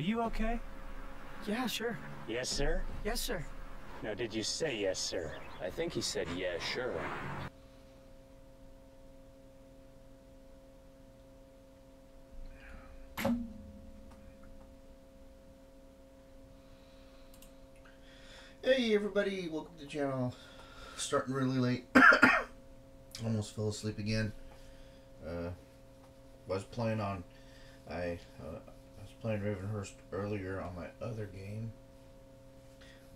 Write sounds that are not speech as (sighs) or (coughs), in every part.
you okay? Yeah, sure. Yes, sir? Yes, sir. Now, did you say yes, sir? I think he said, yeah, sure. Hey everybody, welcome to the channel. Starting really late. (coughs) Almost fell asleep again. Uh, was playing on. I uh, I was playing Ravenhearst earlier on my other game.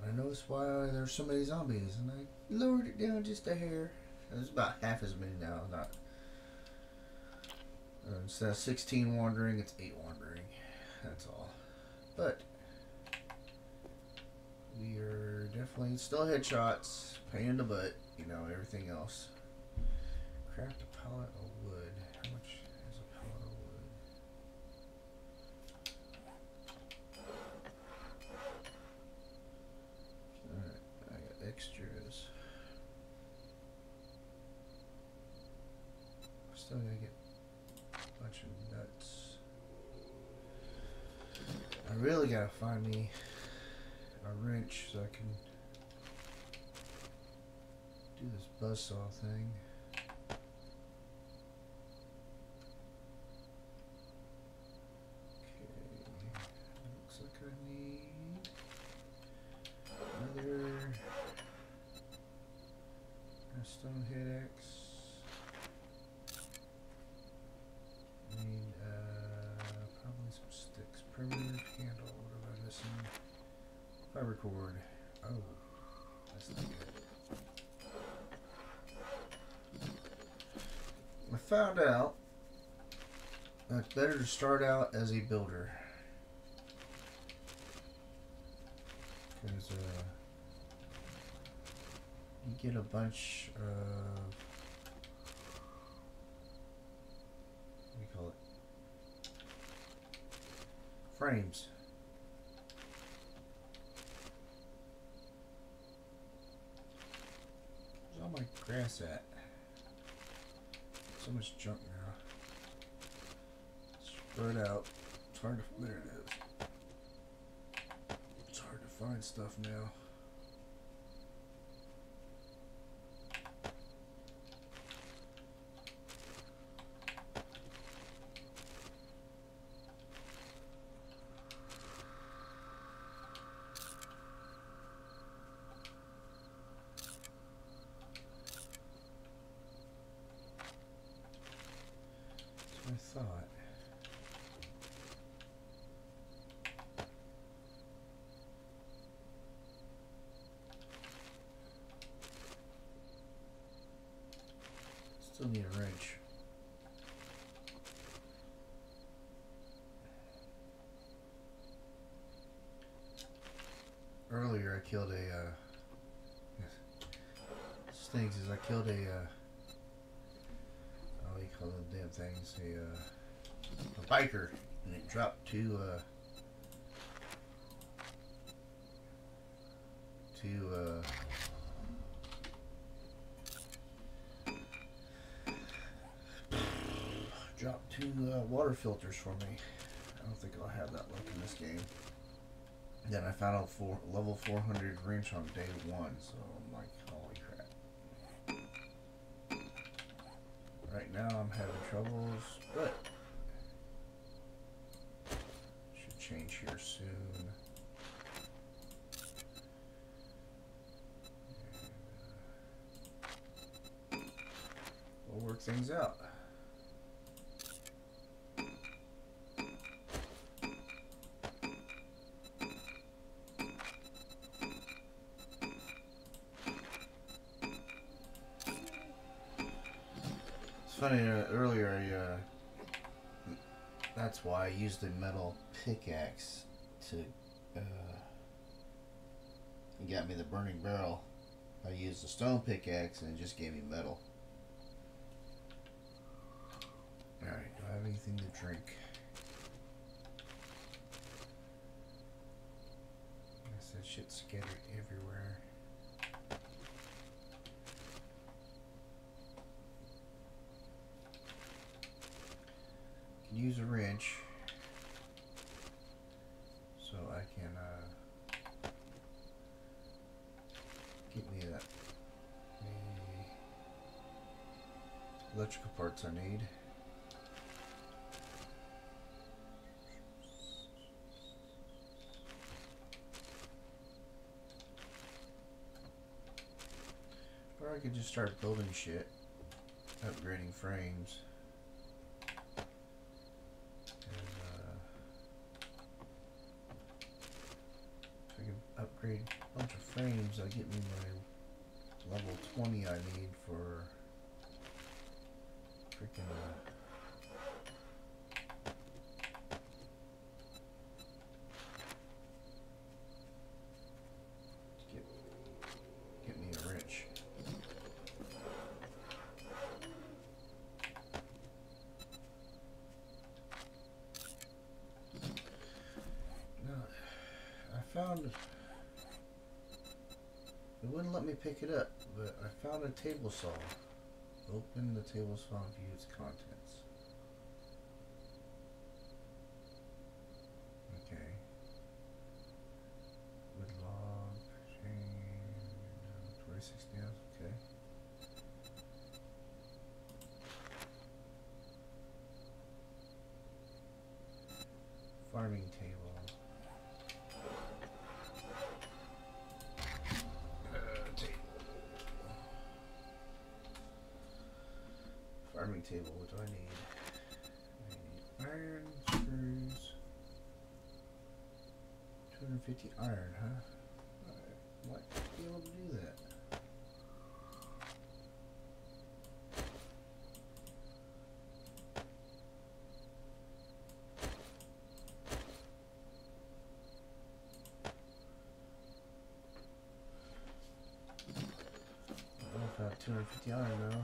I noticed why there's so many zombies, and I lowered it down just a hair. There's about half as many now. Not uh, instead of 16 wandering, it's 8 wandering. That's all. But we are definitely still headshots, pain in the butt, you know, everything else. Craft a pallet of wood. How much is a pallet of wood? Alright, I got extras. Still gotta get a bunch of nuts. I really gotta find me a wrench so I can do this buzzsaw thing. Okay, looks like I need another a stone head axe. Need uh, probably some sticks. Primitive candle. What am I missing? Fiber cord. Oh, that's not good. I found out that it's better to start out as a builder. Because uh, you get a bunch of. What do you call it? Frames. Where's all my grass at? So much junk Spread out. It's hard to. There it is. It's hard to find stuff now. That's what I thought. Still need a wrench. Earlier I killed a uh stinks is I killed a uh what do you call those damn things? A, uh, a biker, and it dropped two, uh, two, uh, dropped two uh, water filters for me. I don't think I'll have that luck in this game. Then I found out for level 400 wrench on day one, so I'm like, holy crap. Right now I'm having troubles, but should change here soon. And, uh, we'll work things out. It's funny, uh, earlier I, uh, that's why I used a metal pickaxe to, uh, got me the burning barrel. I used a stone pickaxe and it just gave me metal. Alright, do I have anything to drink? I guess that shit's scattered everywhere. use a wrench so I can uh, get me that electrical parts I need. Or I could just start building shit, upgrading frames. 20 I need for freaking uh, get get me a wrench. No, I found it wouldn't let me pick it up, but I found a table saw. Open the table saw and view its contents. 250 iron though.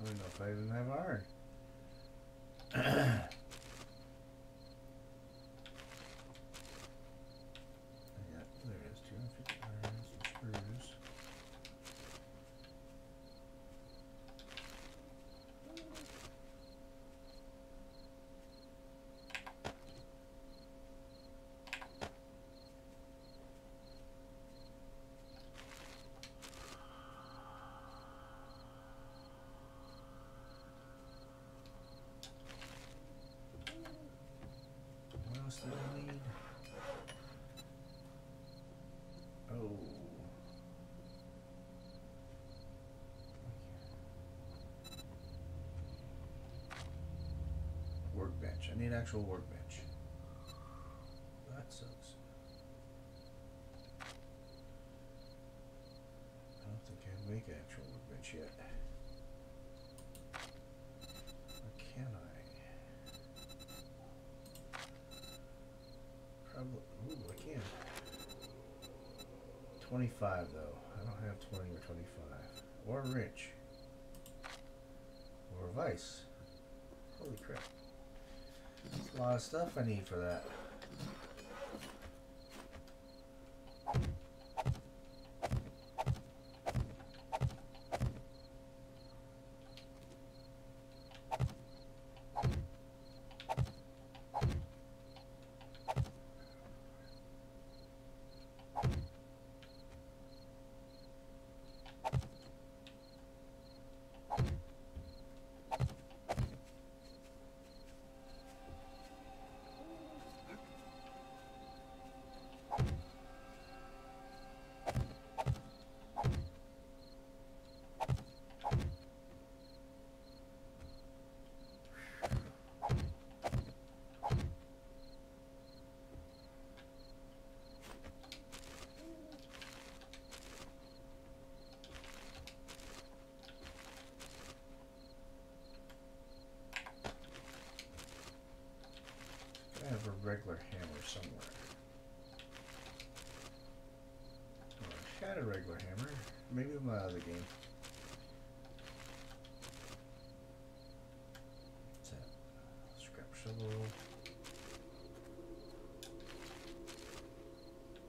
I don't know if I even have iron. yeah, there it is. 250 iron, some screws. What else did need? Oh. Workbench. I need actual workbench. That sucks. I don't think I can make an actual workbench yet. Or can I? Probably. Ooh, I can. 25 though. I don't have 20 or 25. Or rich. Or vice. Holy crap. That's a lot of stuff I need for that. I have a regular hammer somewhere. Oh, I had a regular hammer. Maybe in my other game. What's that? Scrap shovel.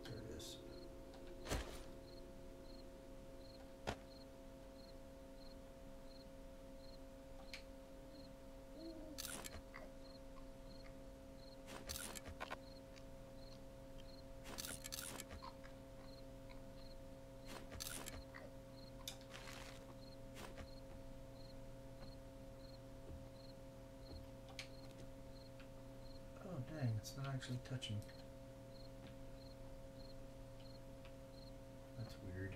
There it Dang, it's not actually touching. That's weird.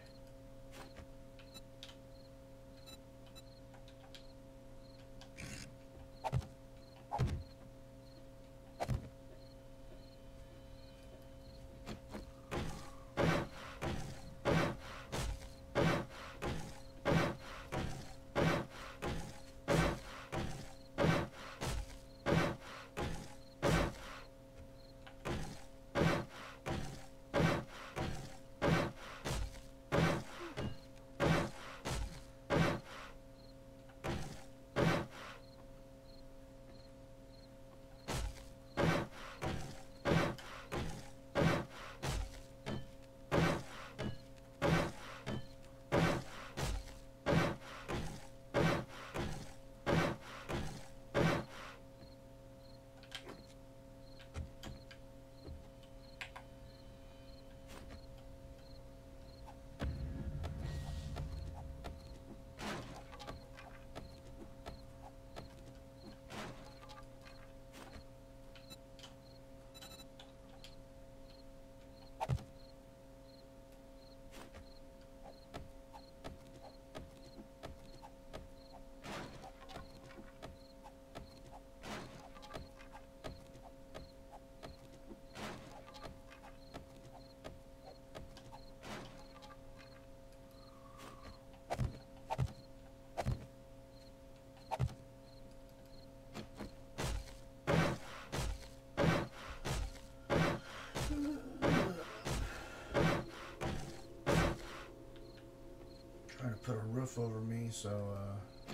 Trying to put a roof over me so uh,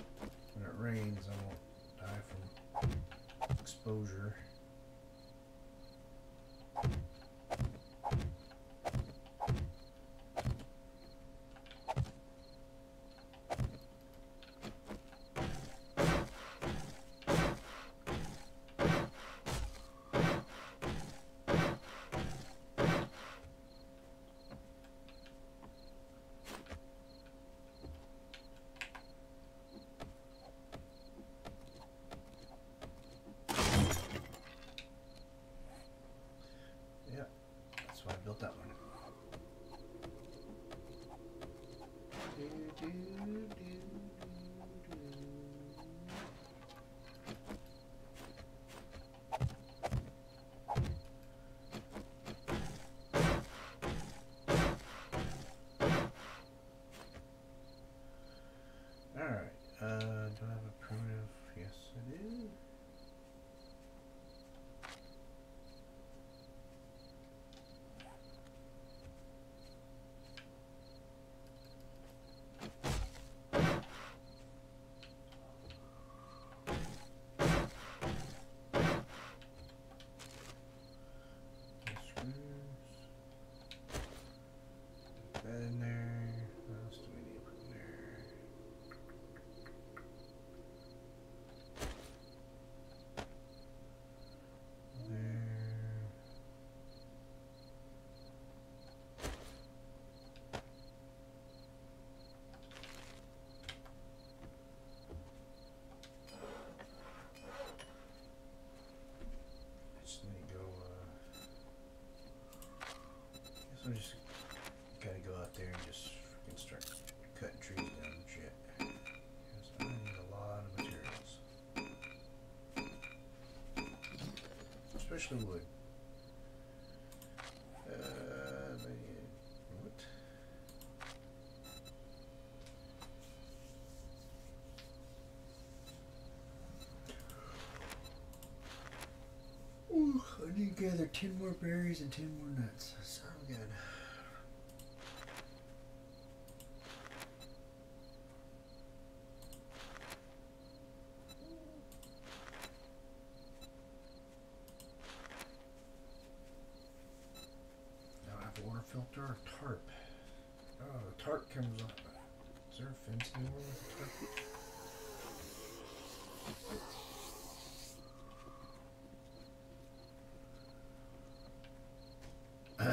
when it rains I won't die from exposure. Yeah, that's why I built that one. Do, do, do, do, do. Alright, uh, do I have a primitive? Yes, I do. Screws. Put that in there. What else do we need to put in there? There. I just need to go, uh, guess I just gotta go out there and just freaking start cutting trees down and shit. 'Cause I need a lot of materials. Especially wood. Uh, but yeah, what? Ooh, I need to gather 10 more berries and 10 more nuts. Sound good. Now I have a water filter tarp. Oh, the tarp comes up. Is there a fence anywhere with a tarp? Yeah,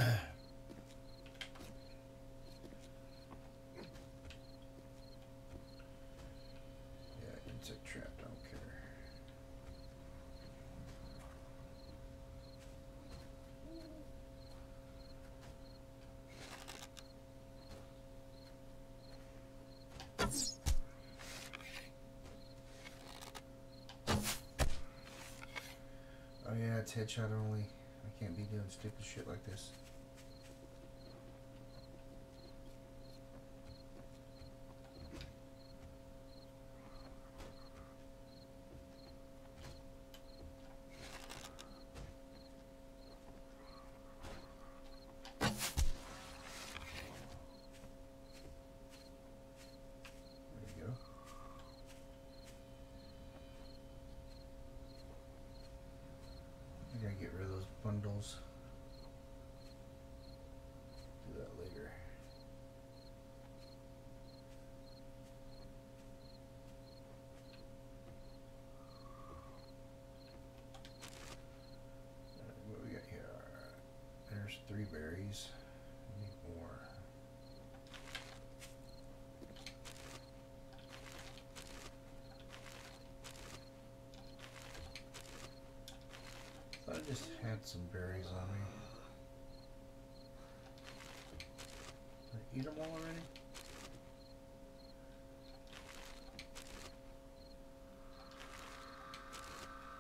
insect trap, don't care. Headshot only. I can't be doing stupid shit like this. There you go. I gotta get rid of those bundles. Do that later. Alright, what we got here? There's berries. I need more. I just had some berries on me. Did I eat them all already?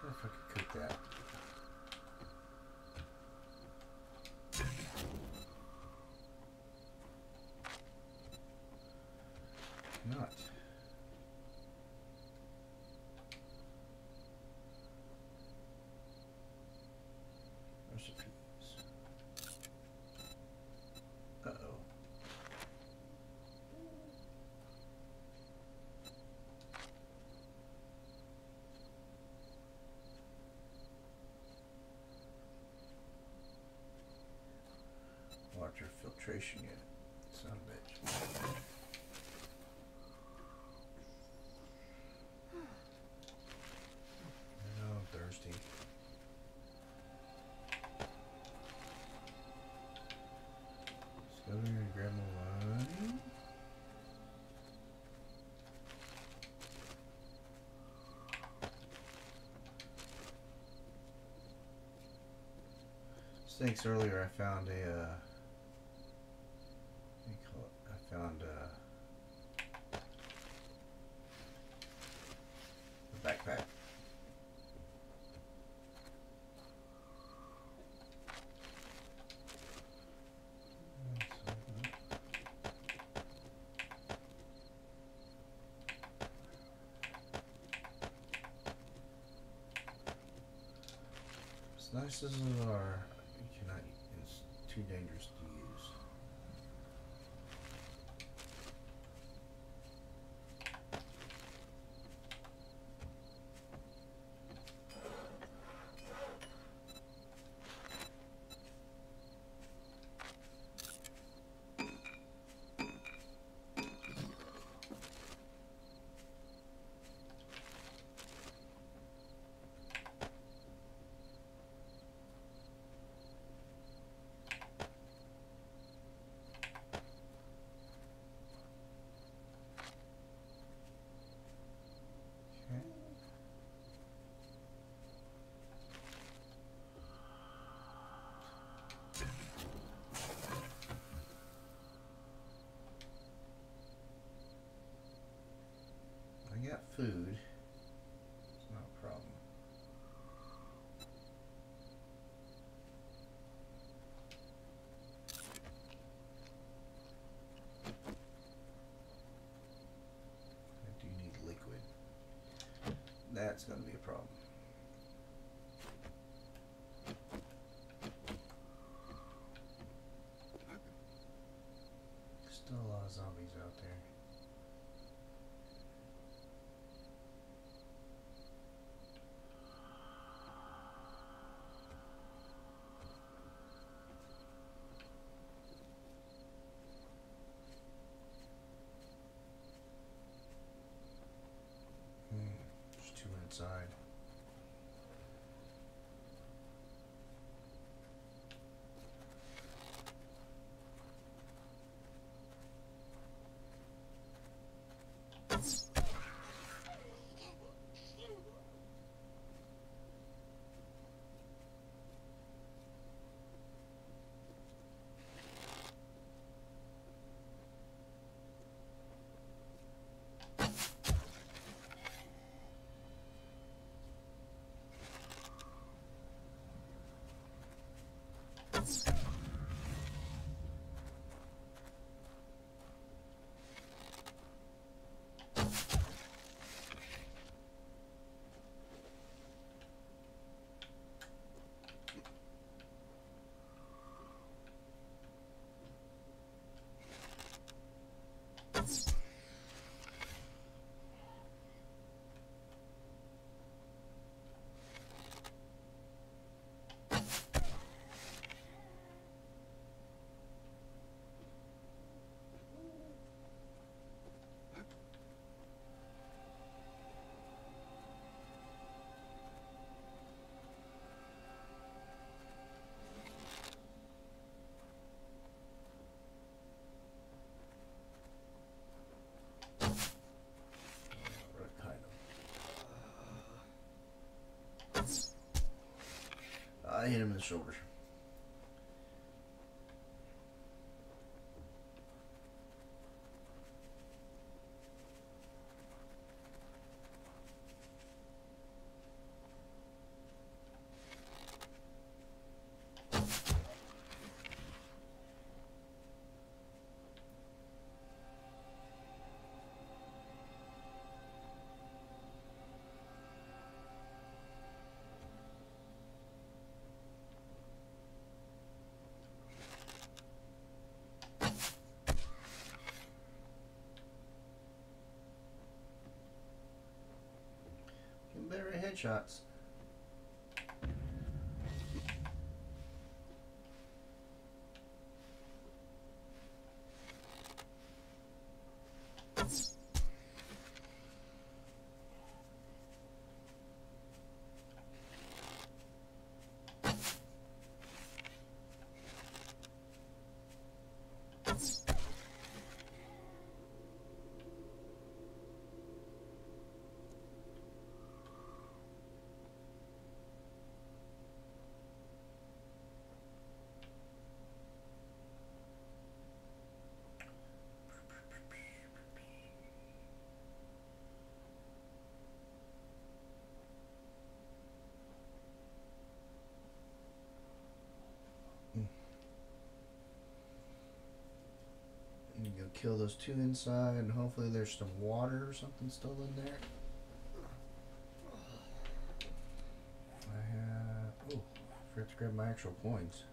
I wonder if I could cook that. Not. Recipes. Uh oh. Filtration unit. Son of a bitch. I'm thirsty. Let's go. Thanks earlier I found a uh what do you call it? I found uh a backpack. As are, you cannot. It's too dangerous to use. Okay. I got food. It's not a problem. I do need liquid. That's going to be a problem. I hit him in the shoulders. Headshots. You go kill those two inside, and hopefully there's some water or something still in there. I have. Oh, forgot to grab my actual coins.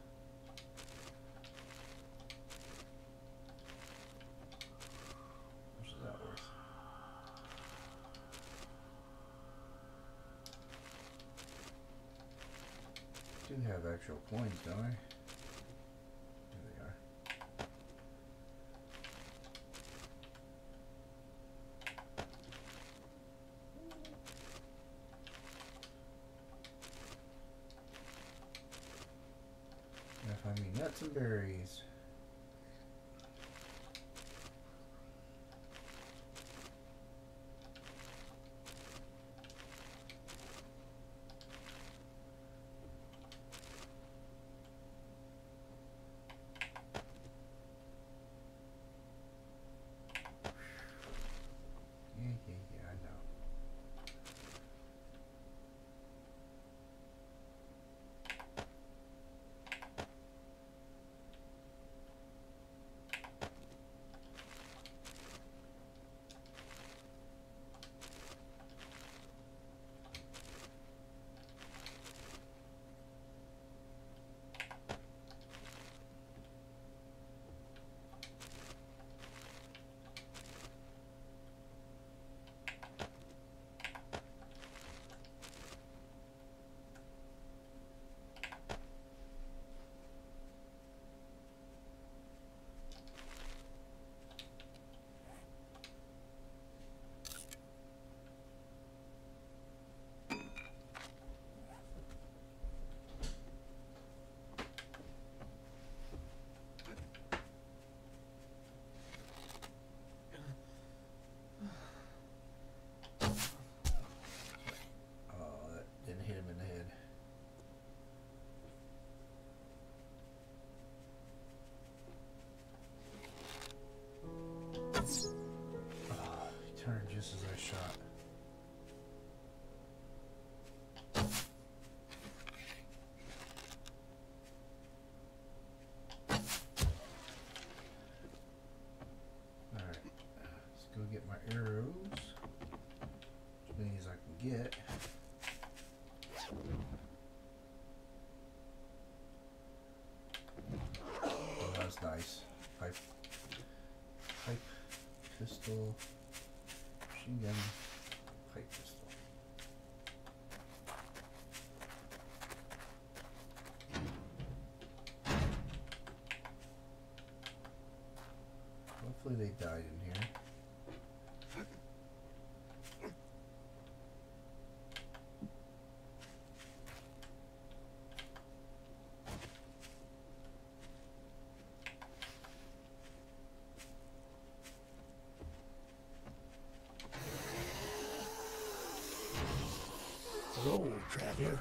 Just as I shot. Alright, let's go get my arrows. As many as I can get. Oh, that's nice. Pipe, pipe, pistol, machine gun, pipe pistol. Hopefully they died in here. gold, traveler.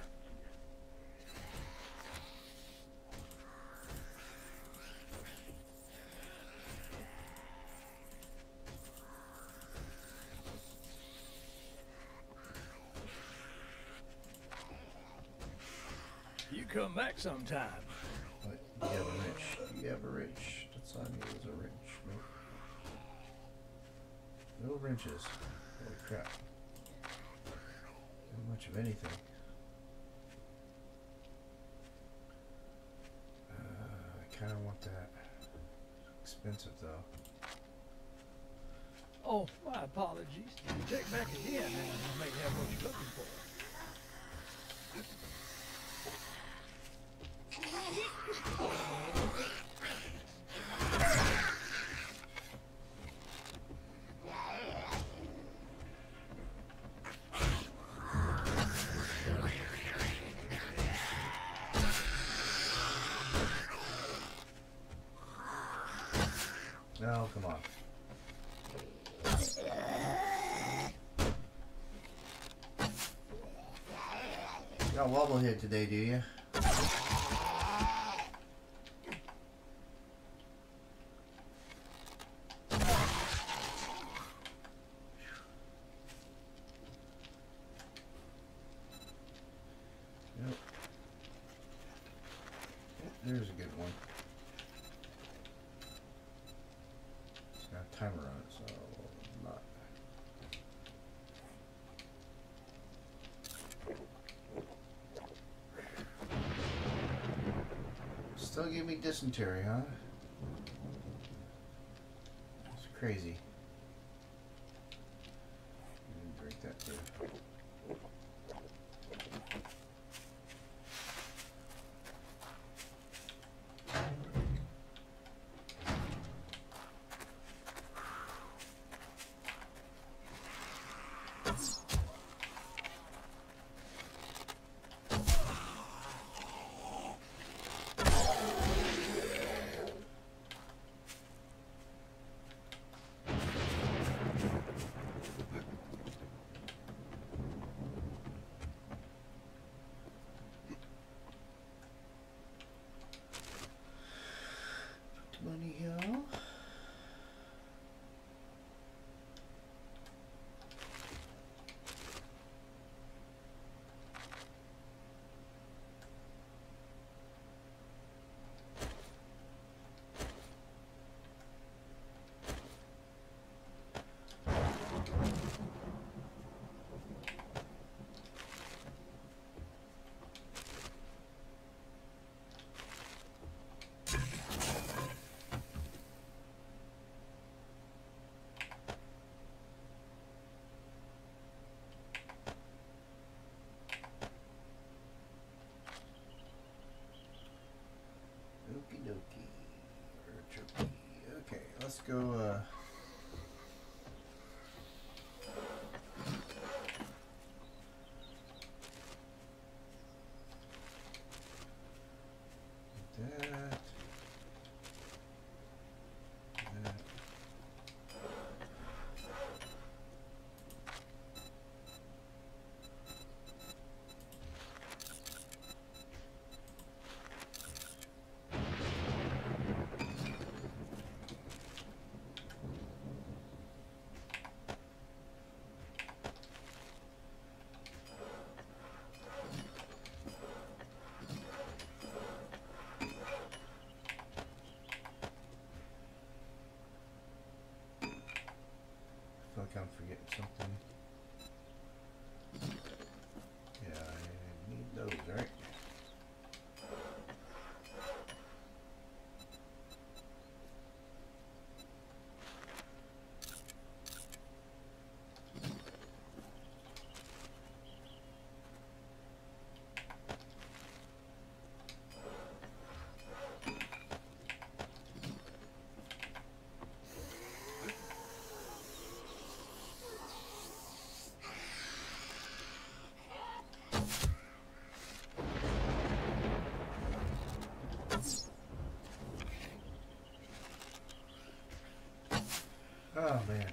You come back sometime. What? you have a wrench. You have a wrench. That's on you as a wrench. No wrenches. Holy crap. Of anything. Uh, I kind of want that. Expensive though. Oh, my apologies. Check back again, and you may have what you're looking for. You got wobblehead today, do you? Yep. Yep, There's a good one. It's got a timer on it, so not. Still give me dysentery, huh? It's crazy. I'm forgetting something. Yeah, I need those, right? Oh man.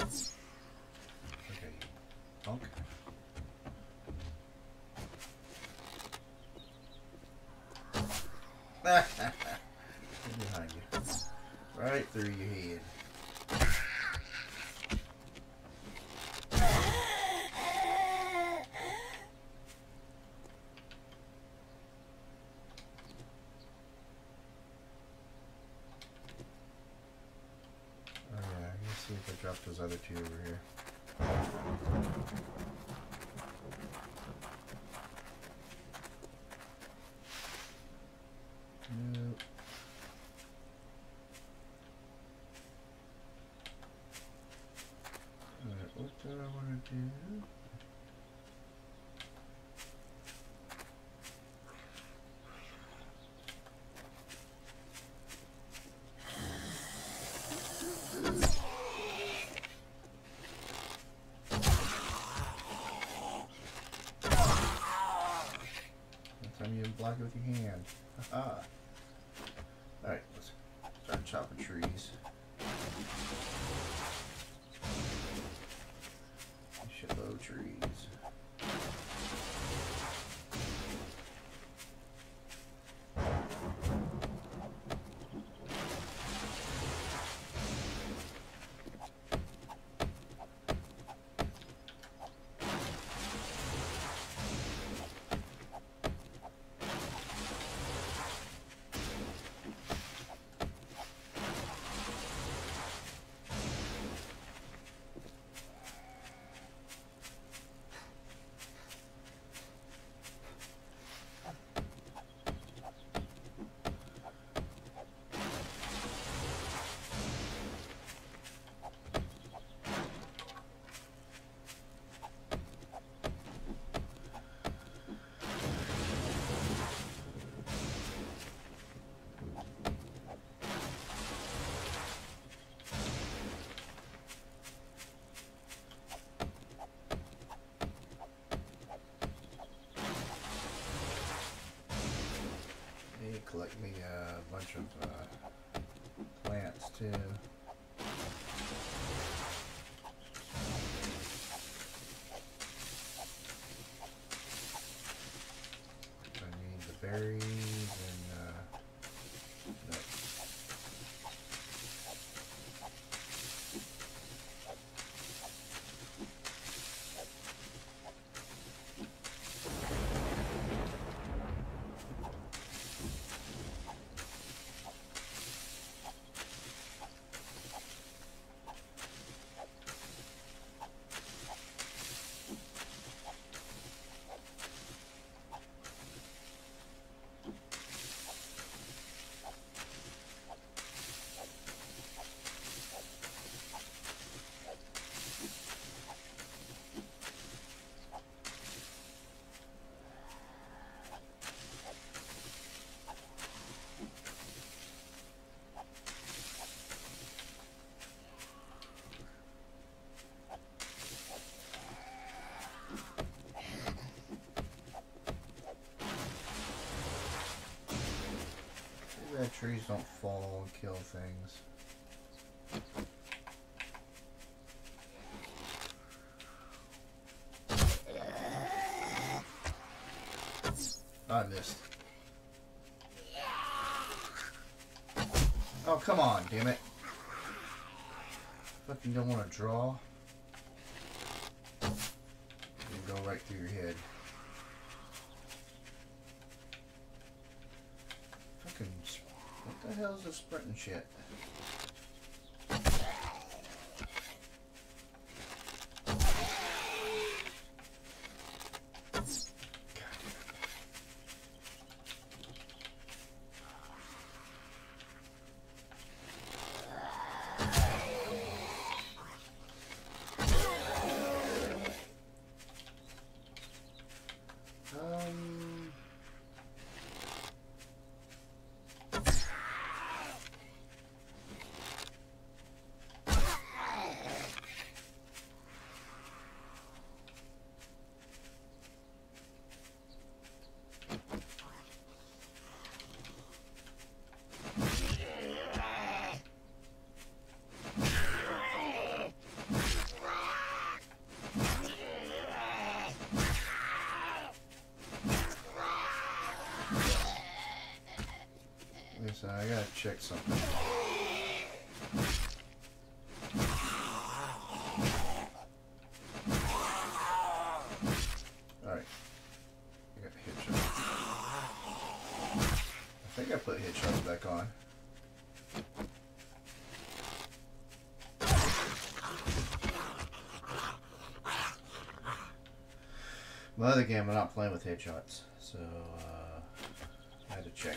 Okay, punk. (laughs) Behind you. Right through your head. drop those other two over here. Nope. Alright, what I want to do? Next time you block it with your hand. Of uh, plants too. I need the berries and uh, nuts. Maybe that trees don't fall and kill things. I missed. Oh, come on, damn it. Fucking don't want to draw. You go right through your head. Fucking. sp- Hell's this sprinting shit? I gotta check something. Alright. I got the headshot. I think I put headshots back on. My other game, I'm not playing with headshots, so uh, I had to check.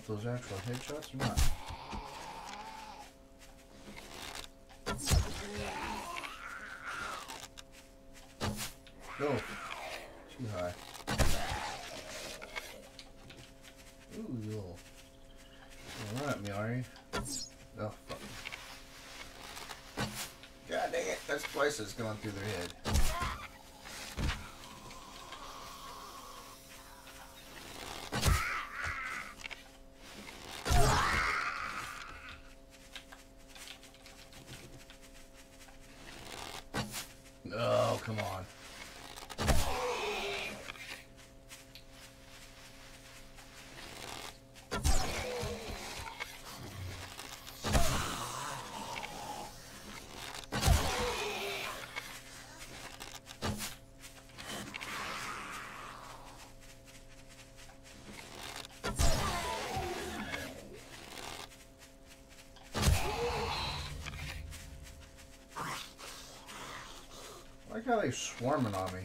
if those actual headshots or not. Look how they're swarming on me.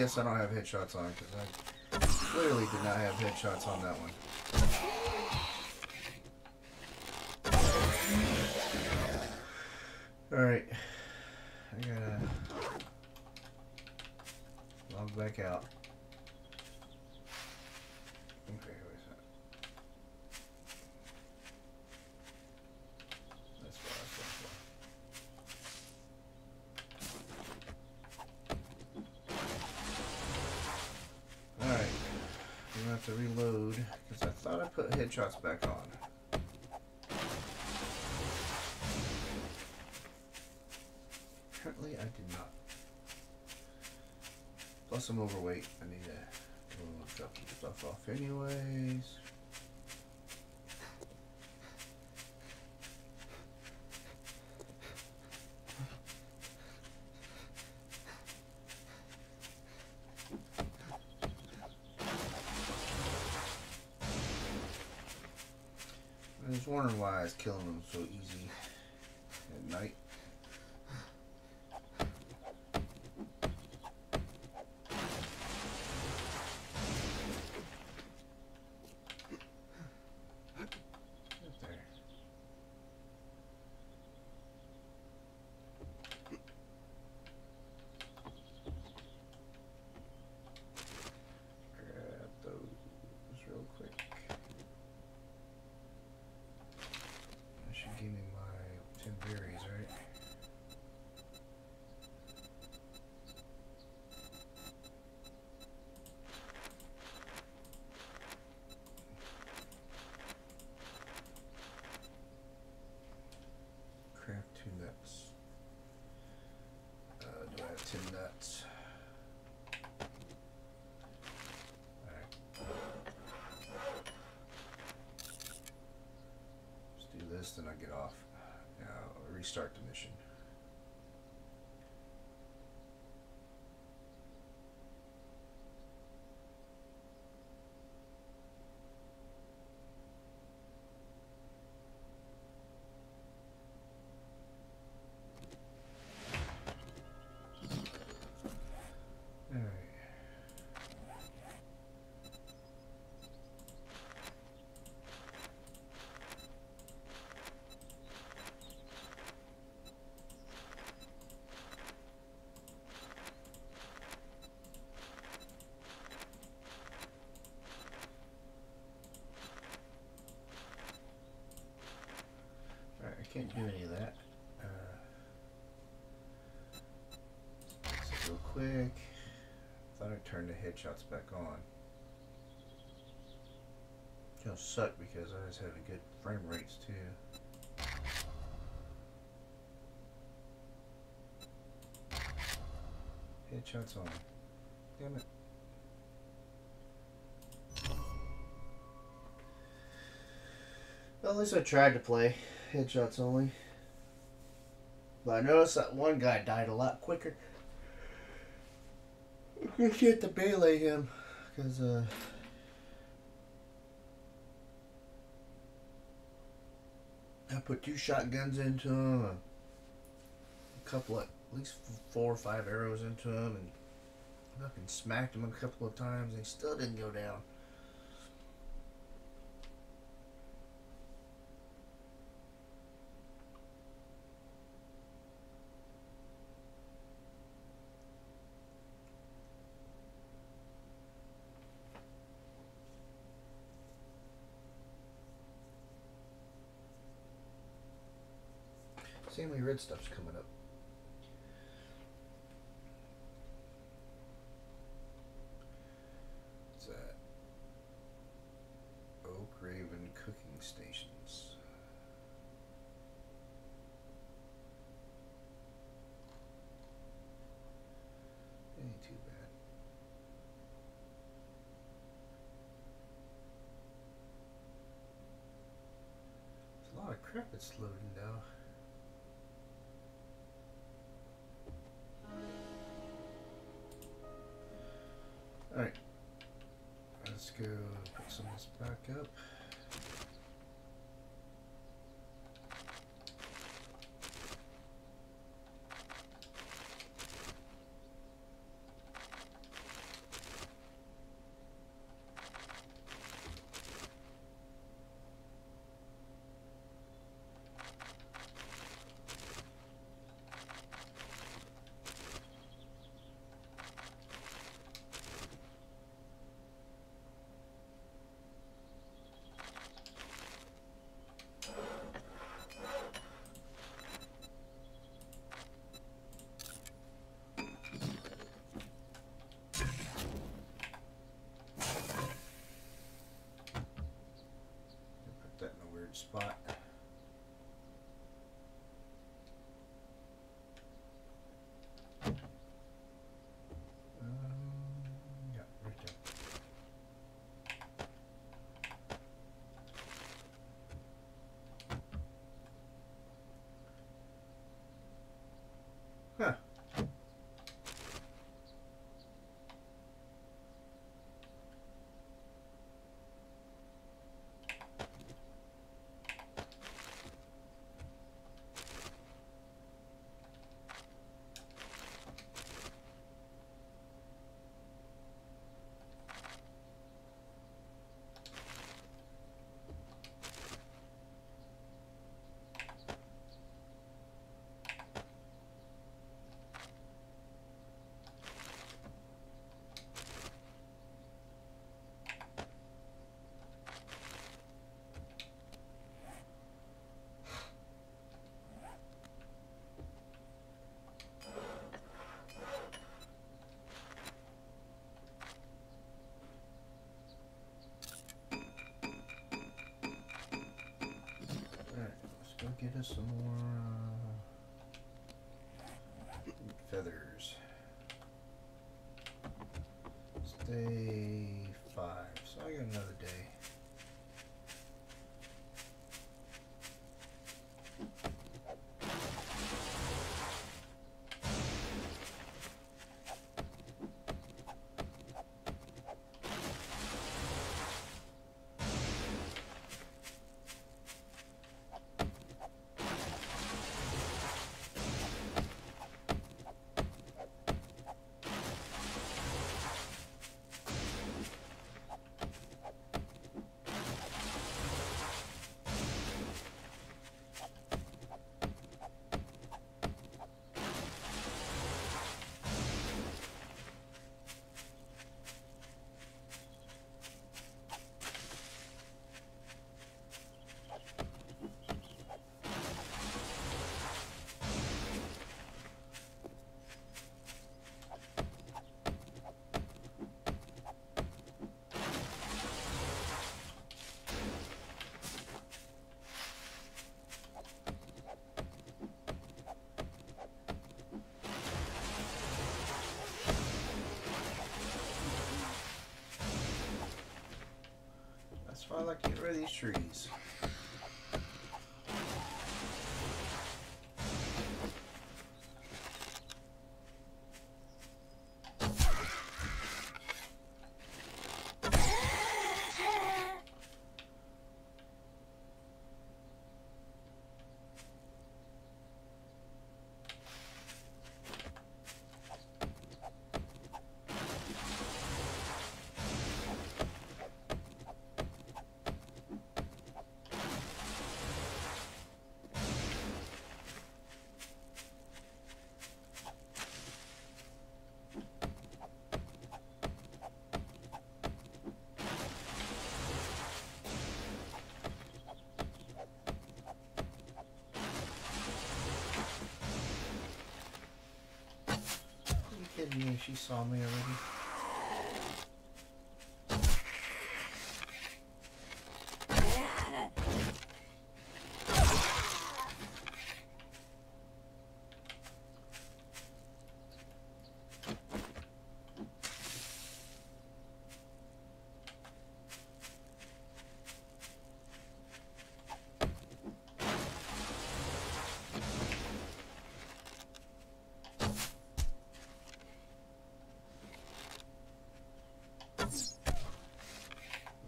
guess I don't have headshots on because I clearly did not have headshots on that one. Alright. I gotta log back out. Overweight. I need to drop some stuff off, anyways. I was wondering why I was killing them so easy do any of that. Uh, let's real quick. Thought I turned the headshots back on. It's gonna suck because I was having good frame rates too. Headshots on. Damn it. Well, at least I tried to play headshots only. But I noticed that one guy died a lot quicker. We get to melee him, because uh, I put two shotguns into him, a couple of, at least four or five arrows into him, and fucking smacked him a couple of times, and he still didn't go down. Red stuff's coming up. What's that? Oak Raven cooking stations. Ain't too bad. There's a lot of crap that's loading back up. Put that in a weird spot. Um, some more Why I get rid of these trees. Are you kidding me? She saw me already.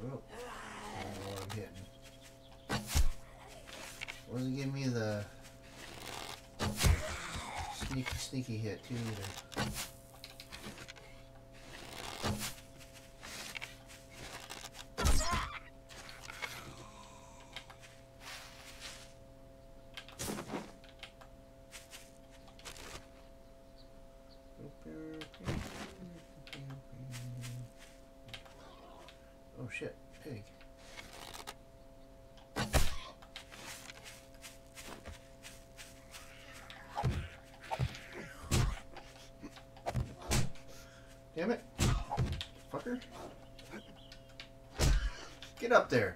Oh, I don't know what I'm hitting. Wasn't giving me the sneaky, sneaky hit too either. Oh shit, pig. Damn it. Fucker. Get up there.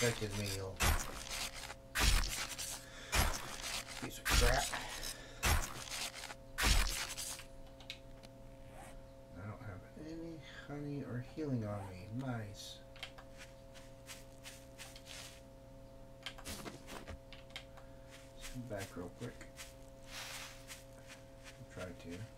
He affected me, you little piece of crap. I don't have any honey or healing on me. Nice. Let's back real quick. Try to.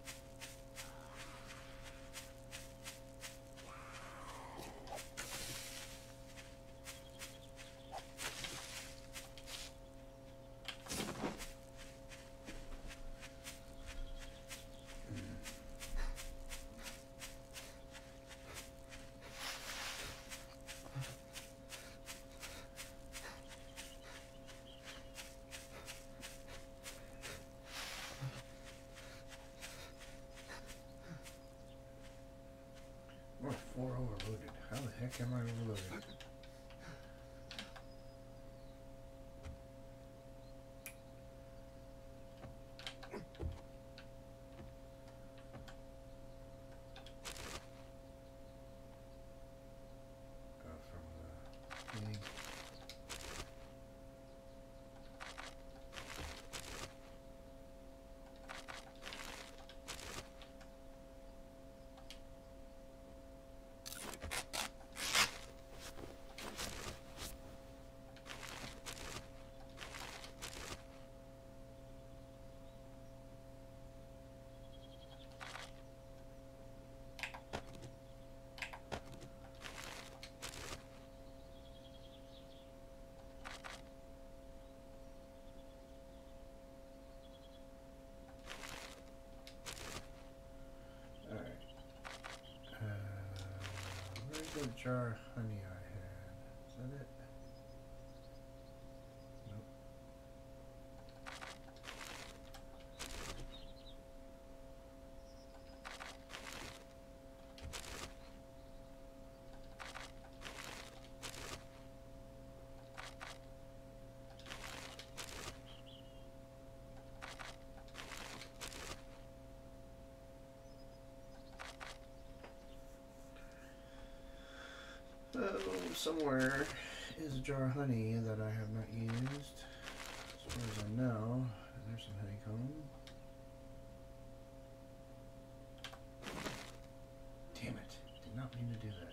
four overloaded. How the heck am I overloaded? Jar honey I had? Is that it? Nope. Oh, somewhere is a jar of honey that I have not used. As far as I know, there's some honeycomb. Damn it! Did not mean to do that.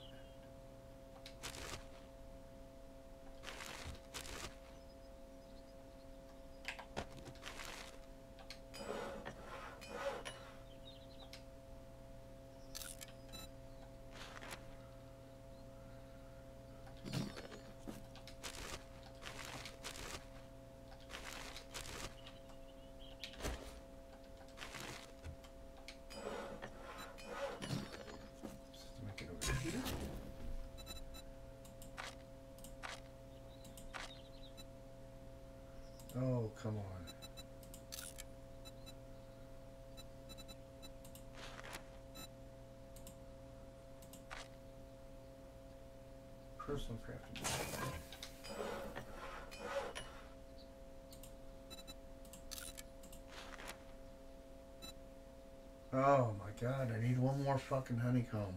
Just to make it over here. Oh, come on. Personal crafting. Oh my god, I need one more fucking honeycomb.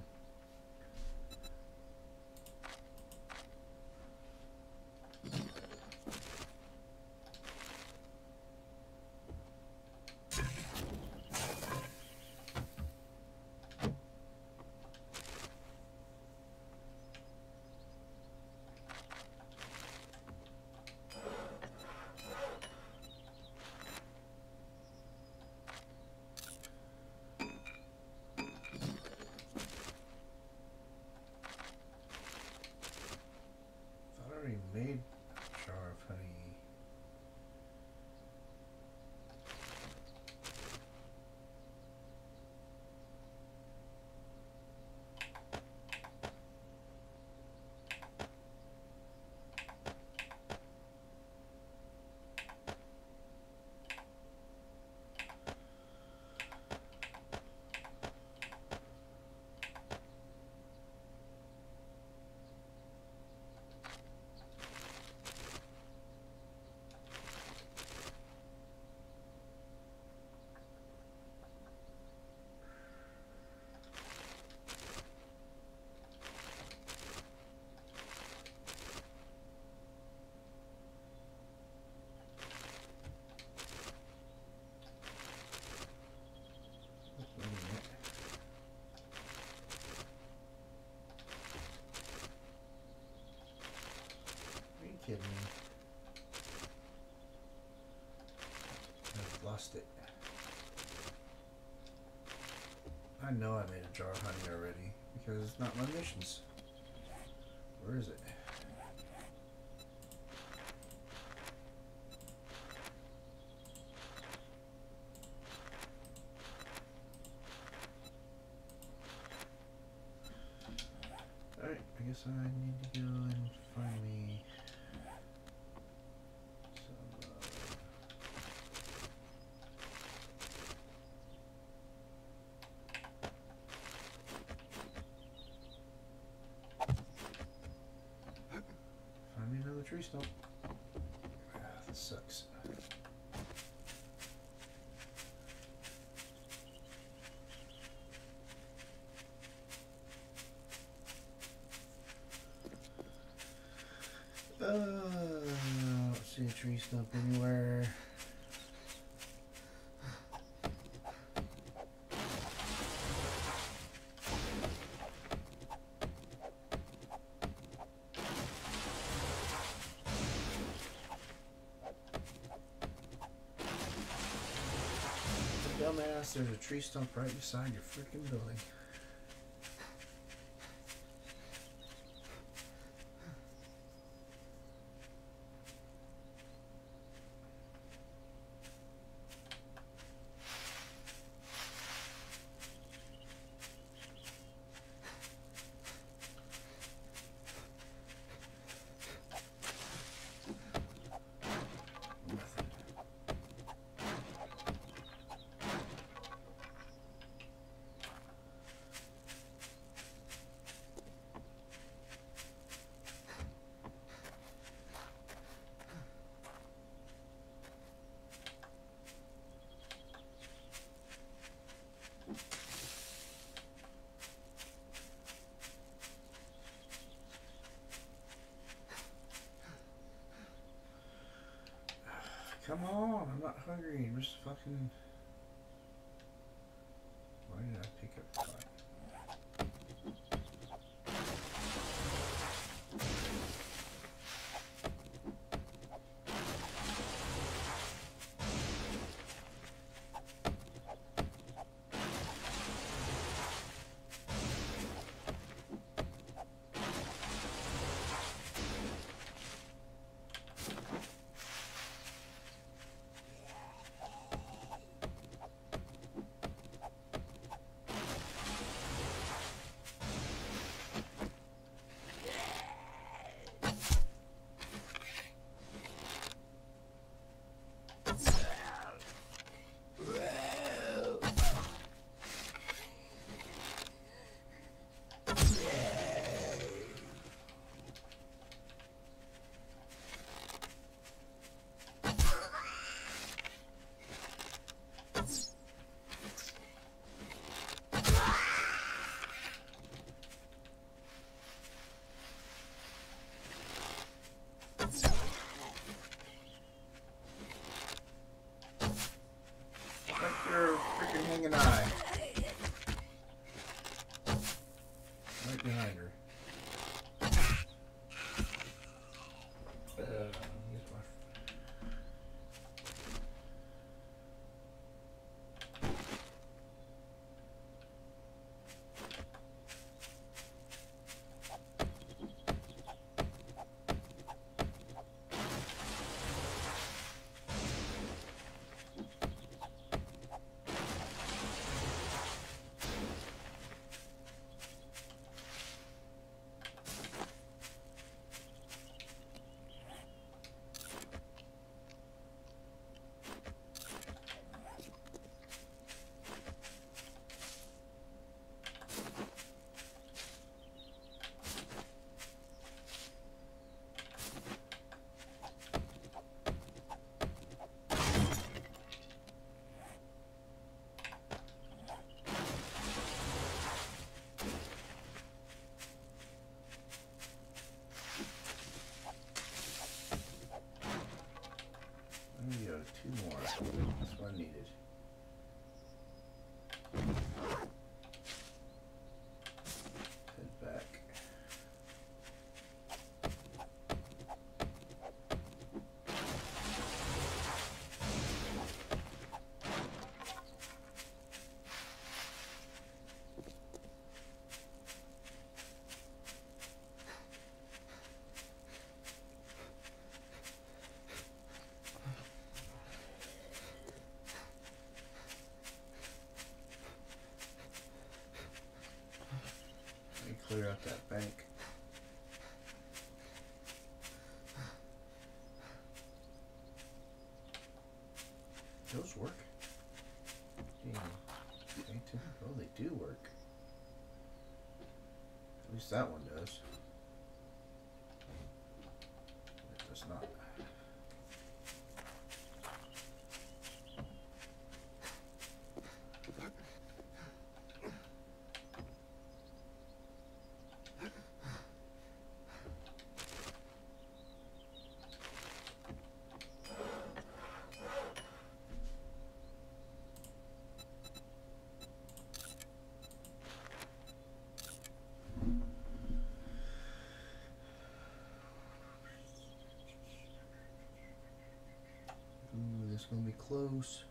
Lost it. I know I made a jar of honey already because it's not my missions. Where is it? Alright, I guess I need to go and find me some. Uh, stump. Ah, this sucks. Uh, I don't see a tree stump anywhere. Dumbass, there's a tree stump right beside your freaking building. Come on, I'm not hungry. I'm just fucking. Why did I pick up five? Right there, freaking hanging eye. Right behind her. Uh, here's my There we go, two more. I needed. Head back. Let me clear out that bank. Those work. Yeah. Painted. Oh, they do work. At least that one does. Let the it's not. Ooh, this gonna be close.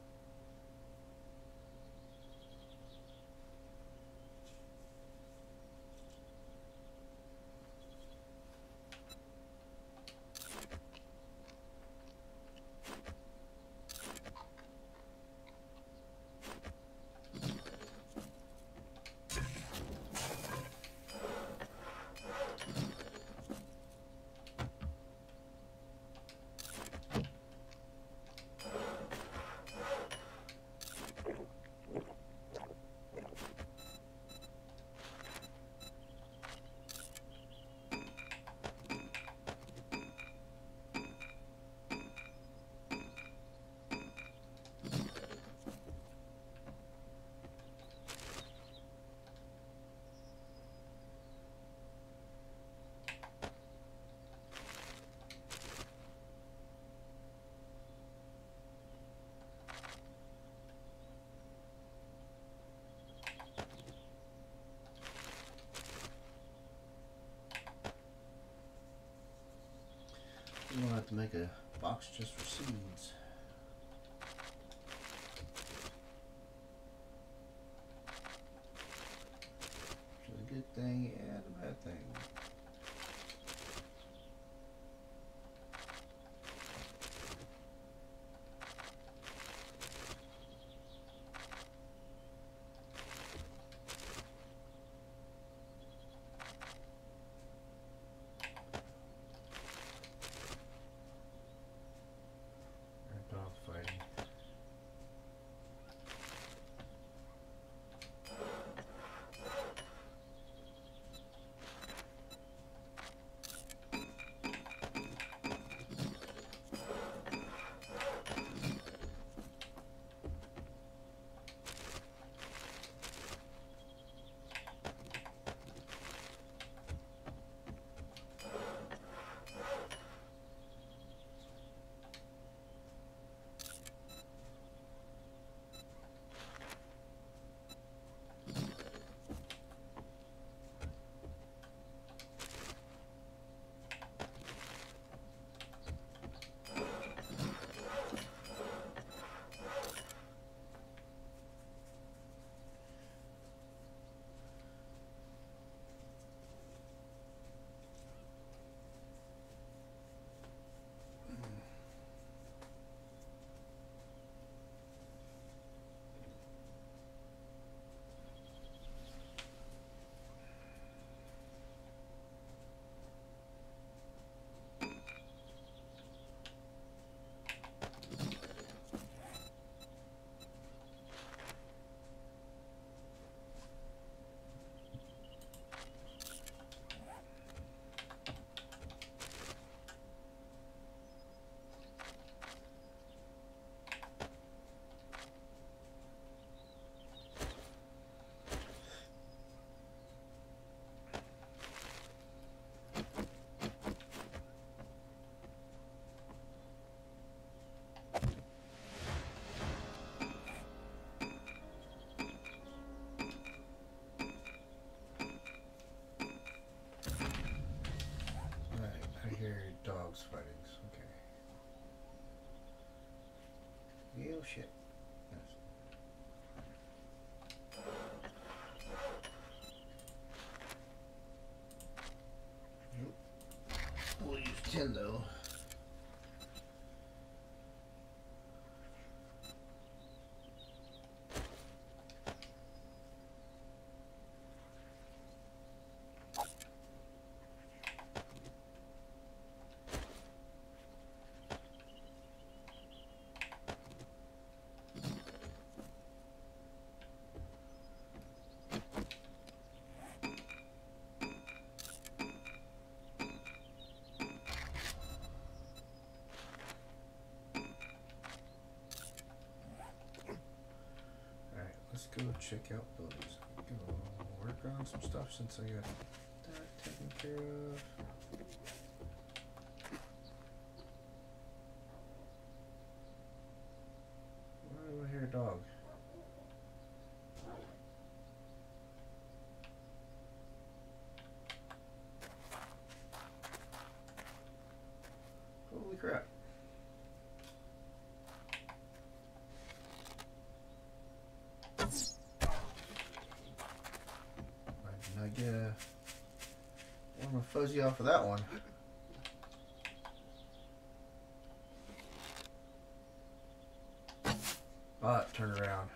I'm gonna have to make a box just for seeds. Okay. Oh shit. Yes. Nope. We'll use ten though. Let's go check out buildings. Go work on some stuff since I got that taken care of. Why do I hear a dog? Holy crap. I did not get a and fuzzy off of that one. But turn around.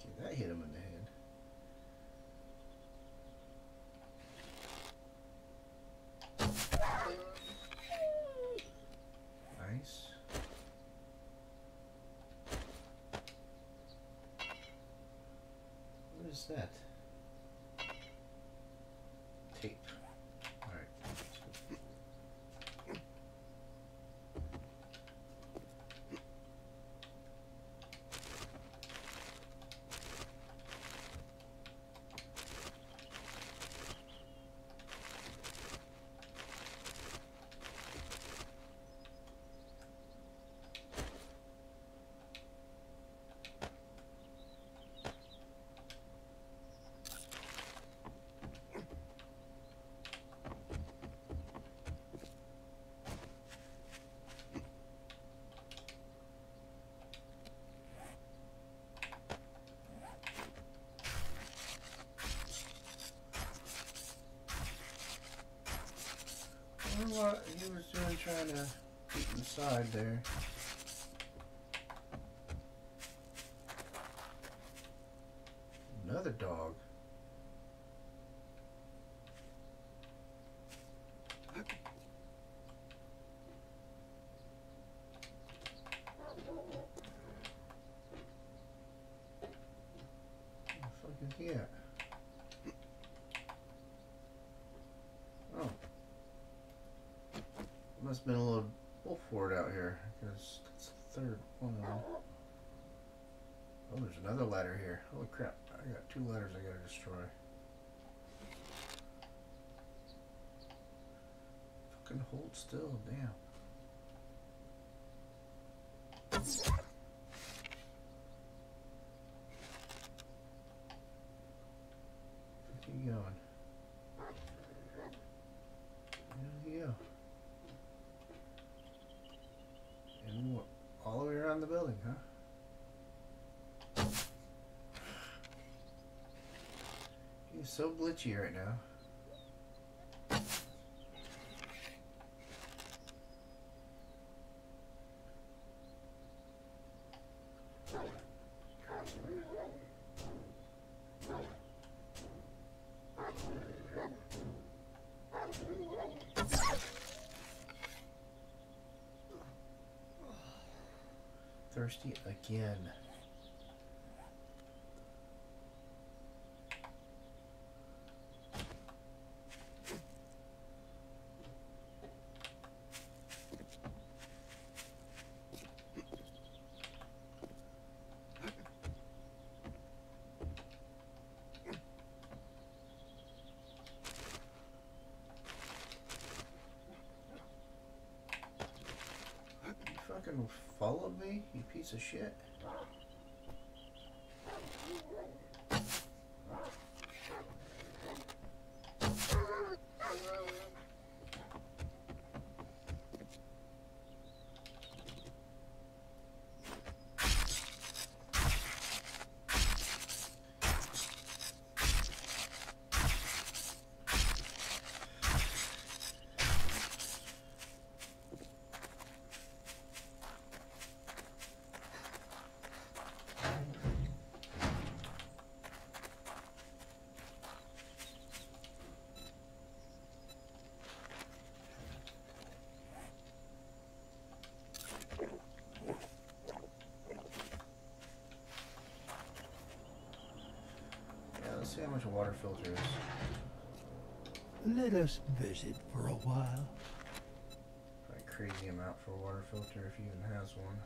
Okay, that hit him in the head. Nice. What is that? Tape. Alright. I what he was doing trying to get inside there. Another dog. Where the fuck is he at? Oh. Must have been a little wolf horde out here, because that's the third one. of them. Oh, there's another ladder here. Holy crap, I got two ladders I gotta destroy. Fucking hold still, damn. Where you going? There you go. And what? All the way around the building, huh? He's so glitchy right now. Thirsty again. Fucking followed me, piece of shit. Much water filter is. Let us visit for a while. Probably crazy amount for a water filter if he even has one.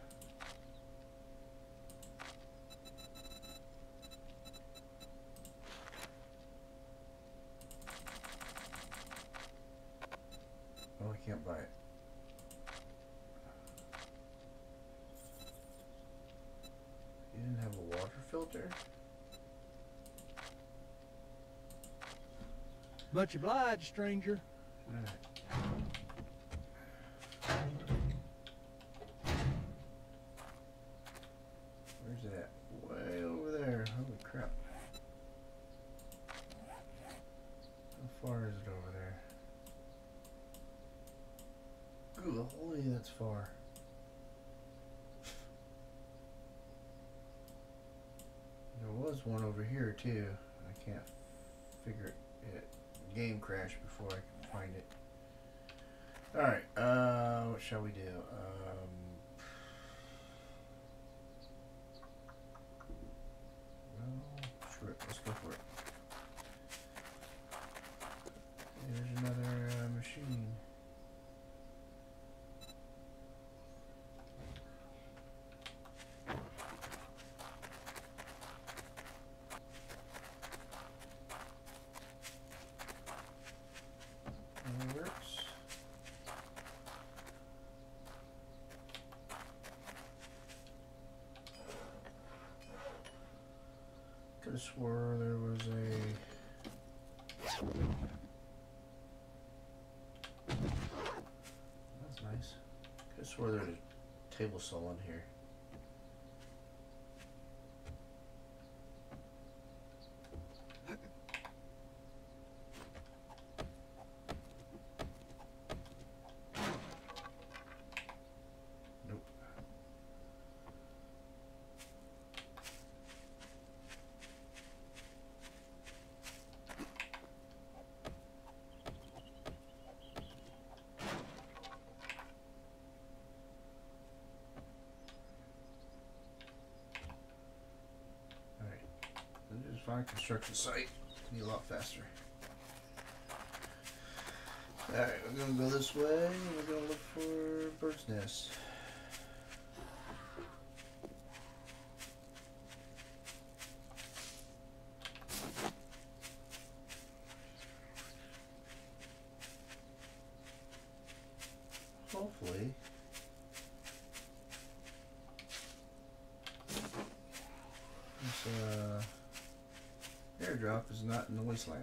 Oh, I can't buy it. You didn't have a water filter? Much obliged, stranger. Where's that? Way over there. Holy crap. How far is it over there? Good holy, that's far. There was one over here too. I can't figure it. Game crash before I can find it. Alright, uh, what shall we do? Um, well, let's go for it. There's another uh, machine. And it works. Could have swore there was a. That's nice. Could have swore there's a table saw in here. Nope. Alright. Is fine construction site. Be a lot faster. Alright, we're gonna go this way we're gonna look for bird's nest. Hopefully. This uh, airdrop is not in the wasteland.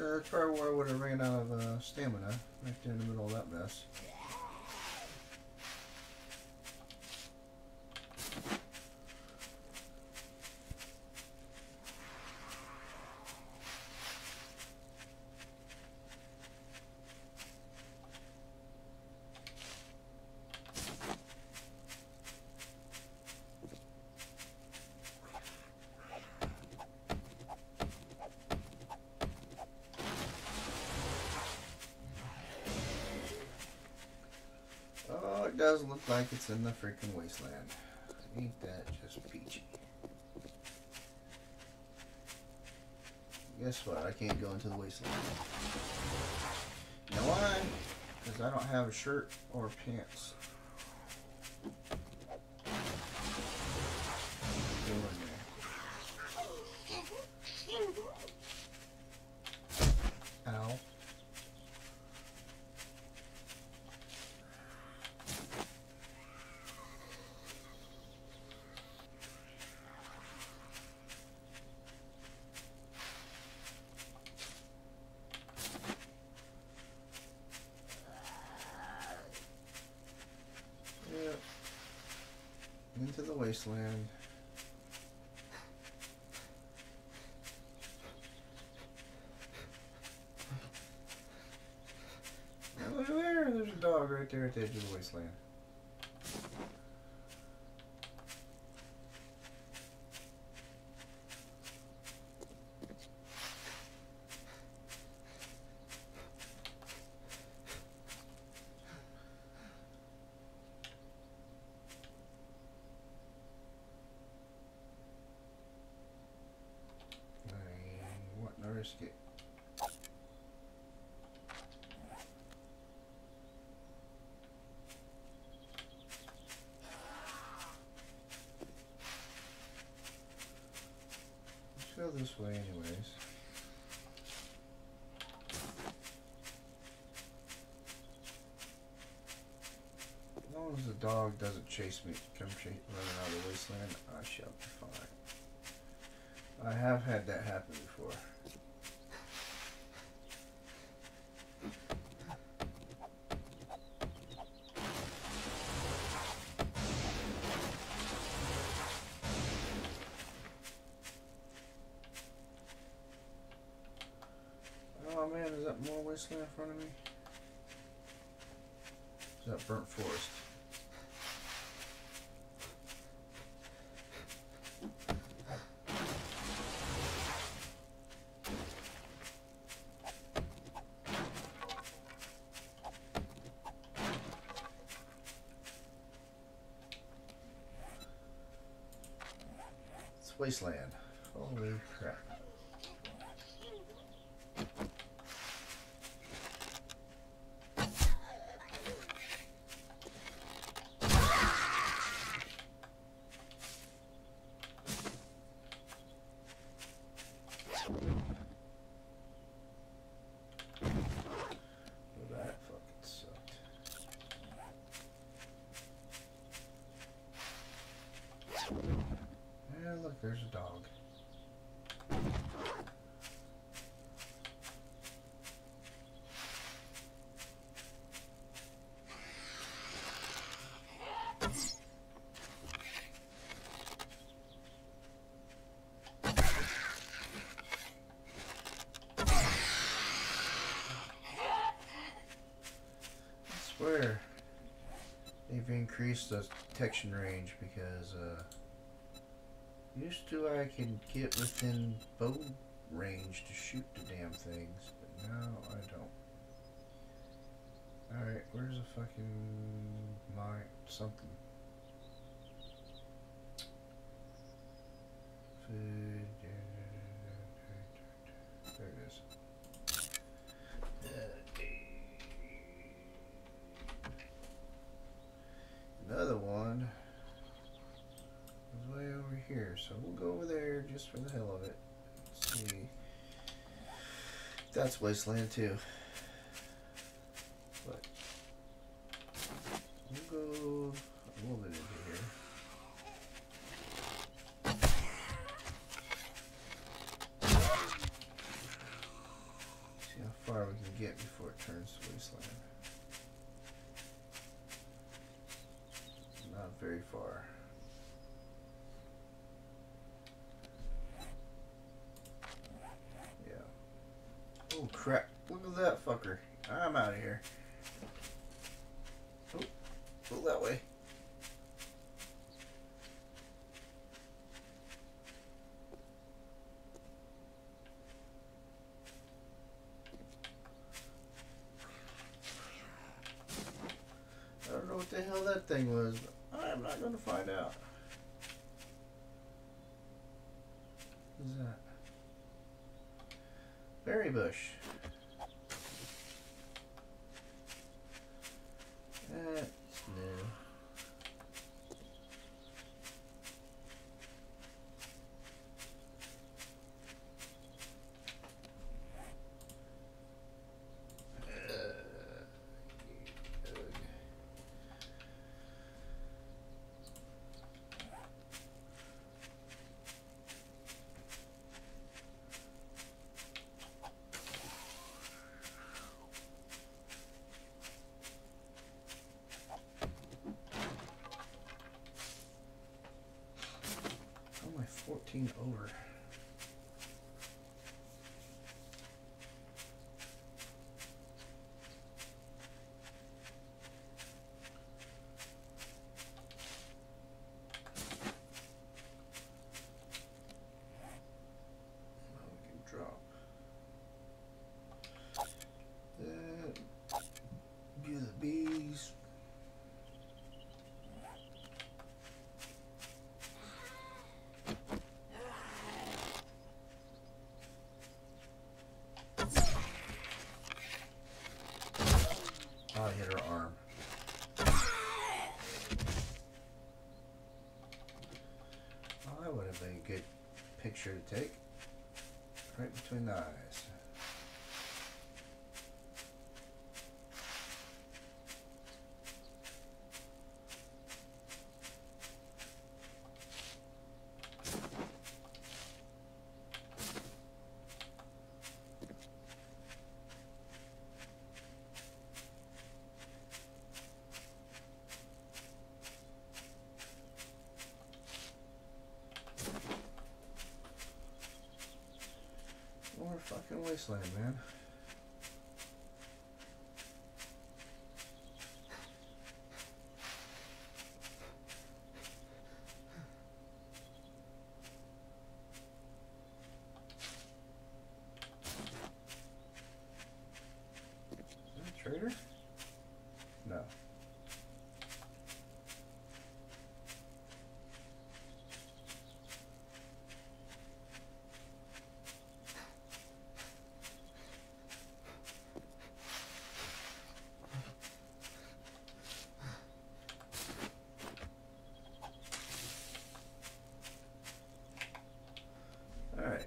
Okay, that's I would have ran out of uh, stamina, right there in the middle of that mess. Oh, it does look like it's in the freaking wasteland. Ain't that just peachy? Guess what? I can't go into the wasteland. You know why? Because I don't have a shirt or pants. Go in there. Ow. Yep. Into the wasteland. Now look there, edge of the wasteland. risk it. Let's go this way anyways. As long as the dog doesn't chase me, come chase, running out of the wasteland, I shall be fine. I have had that happen before. In front of me? Is that burnt forest? It's wasteland. Holy crap. Well, that fucking sucked. Yeah, look, there's a dog. I swear they've increased the detection range because uh used to I could get within bow range to shoot the damn things, but now I don't. Alright, where's the fucking my something? Wasteland 2. Thing was, I'm not going to find out. What's that? Berry bush. That's new. Uh, ugh. How am I 14 over? Now we can drop. That. View the bees. arm. Well, that would have been a good picture to take. Right between the eyes. More fucking wasteland, man. Is that a trader? No. Alright.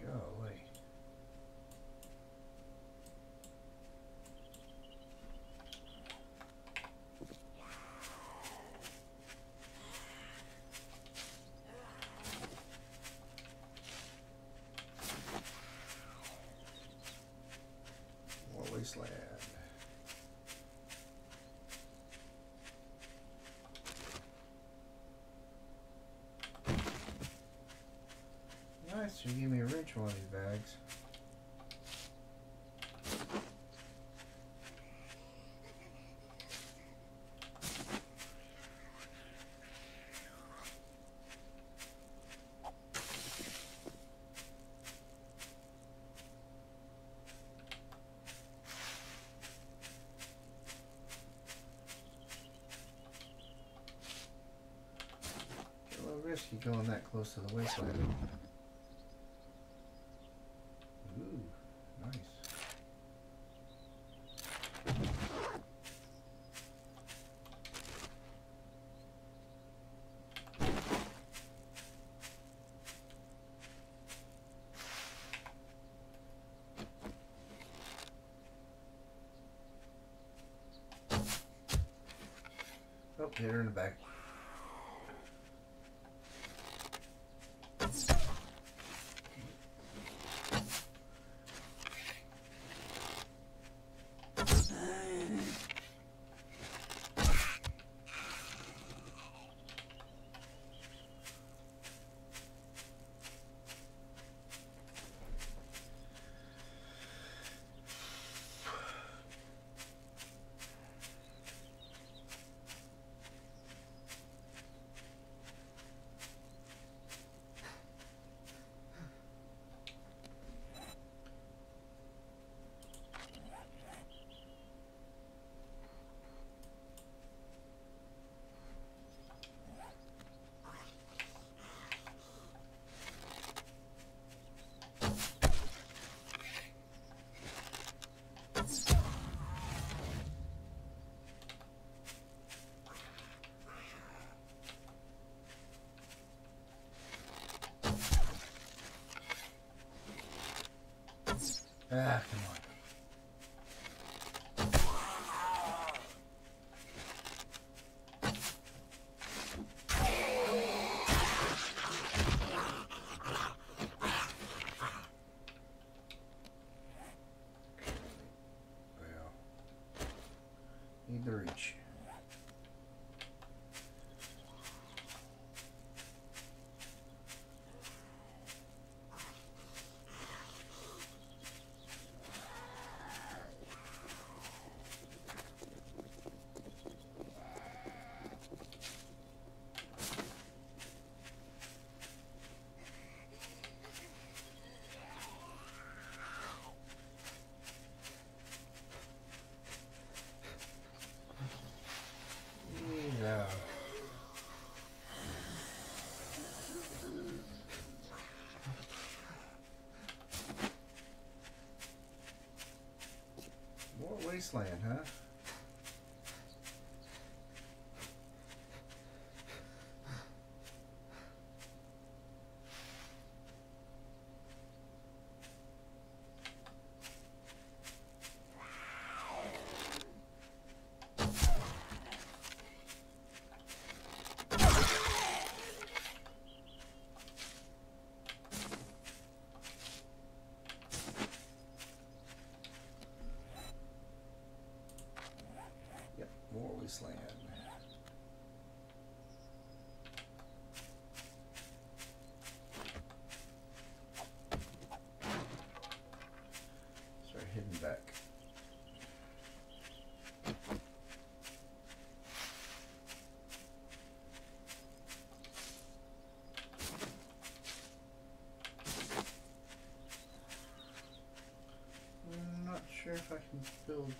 Golly. More wasteland. Nice, you gave me a in one of these bags. Risky going that close to the wasteland. Ooh, nice. Oh, hit her in the back. Ah, come on. Well, need the reach. Wasteland, huh? Start heading back. I'm not sure if I can build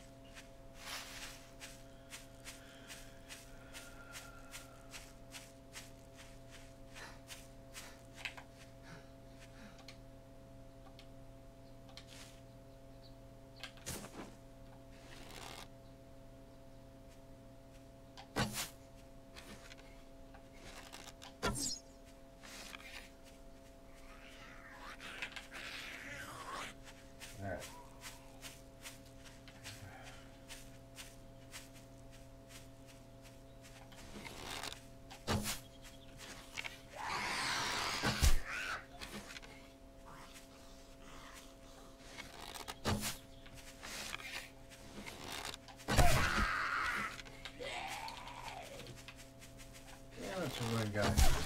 guy.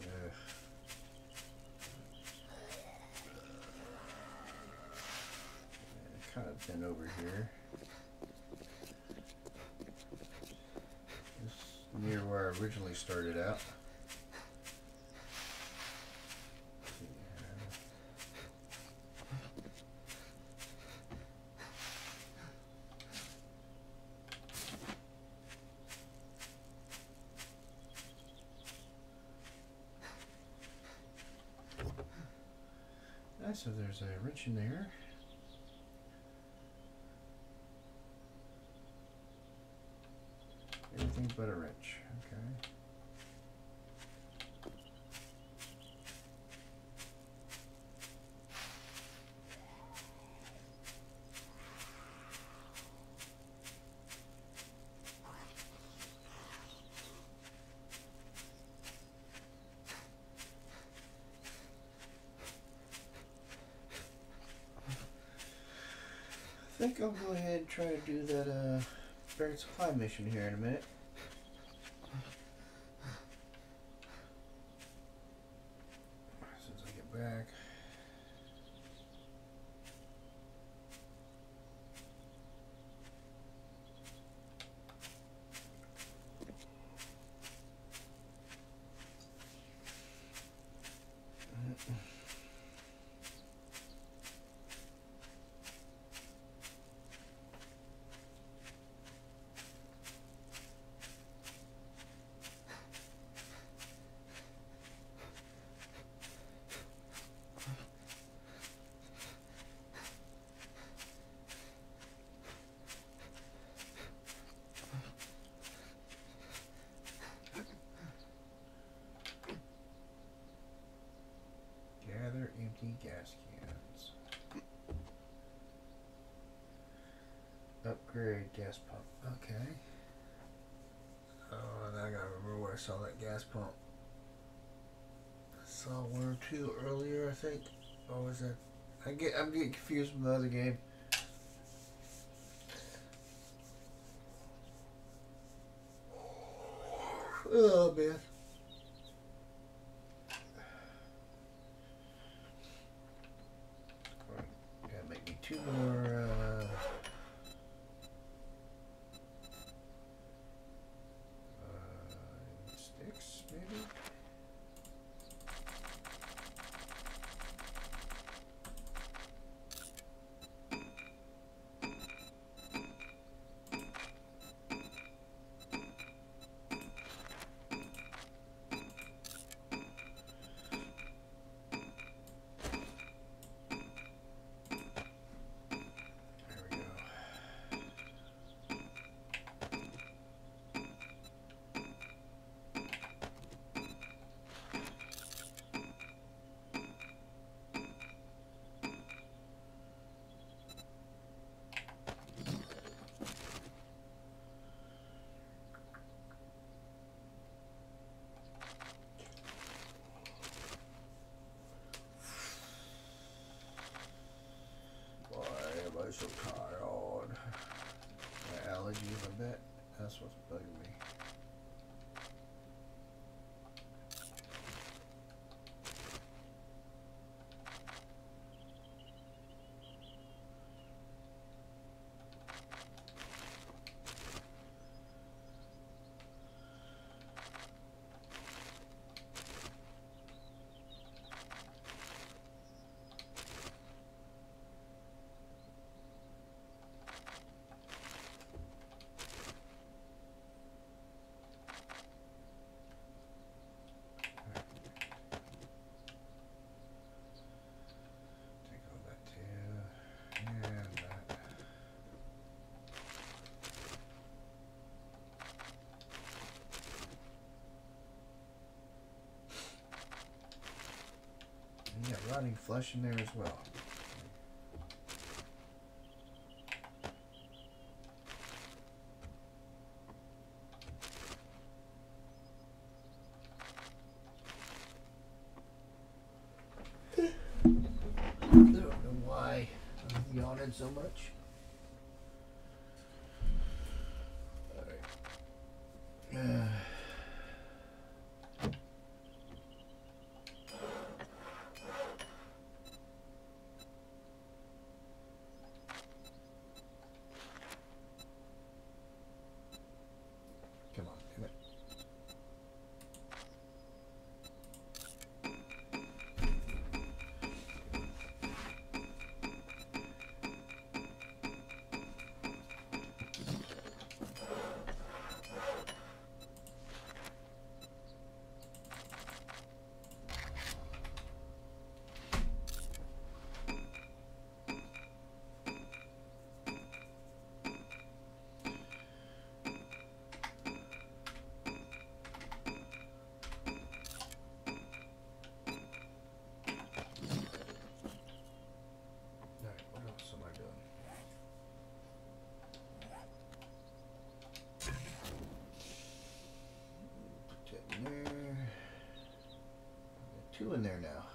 Ugh. Kind of been over here. Just near where I originally started out. So there's a wrench in there. Everything but a wrench. Okay. I think I'll go ahead and try to do that uh Barrett Supply mission here in a minute. I get I'm getting confused with the other game. Oh man. Gotta make me two more. so tired. My allergies a bit. That's what's bugging me. And yeah, rotting flesh in there as well. two in there now.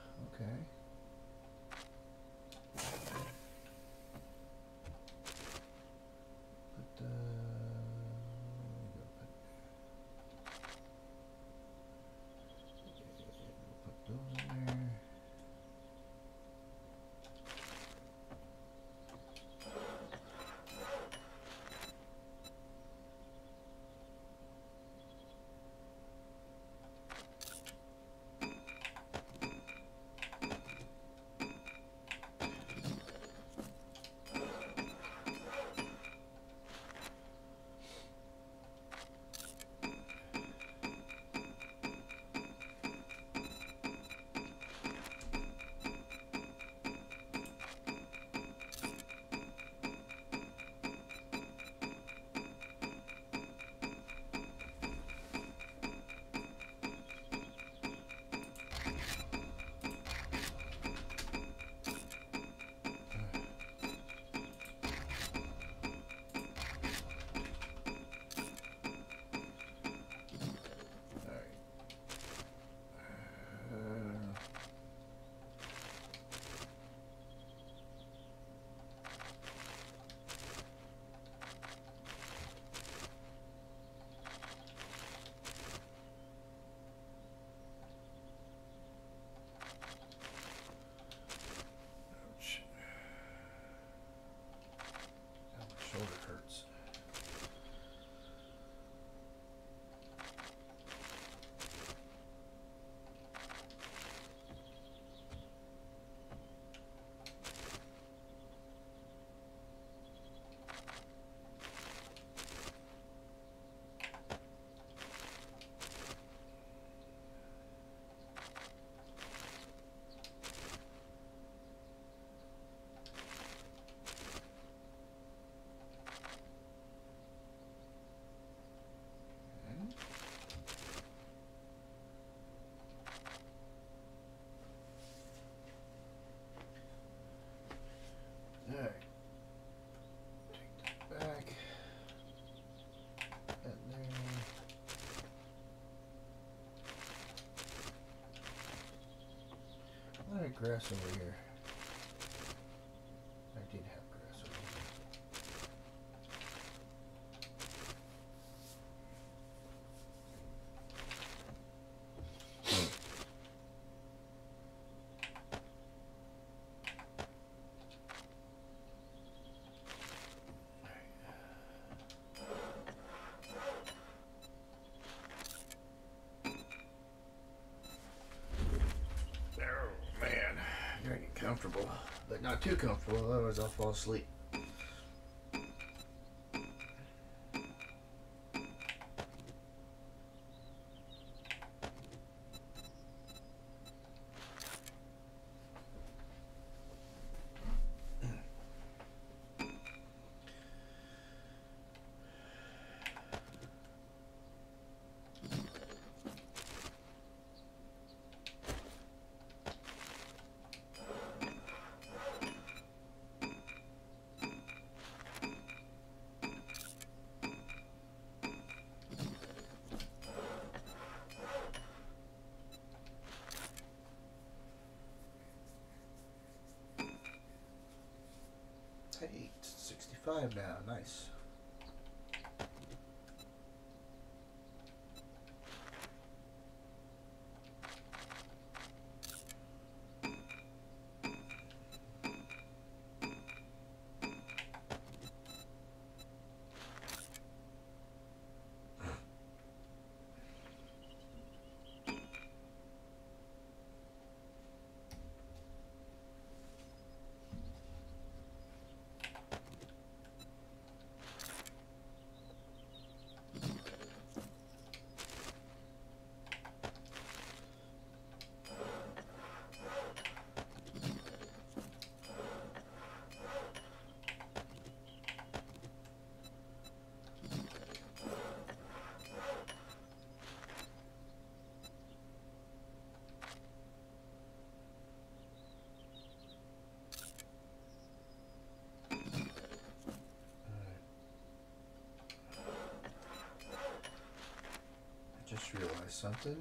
Grass over here. I did have grass over here. Oh man, gotta get comfortable, but not too comfortable, otherwise I'll fall asleep. Hey, it's 65 now, nice. Just realized something.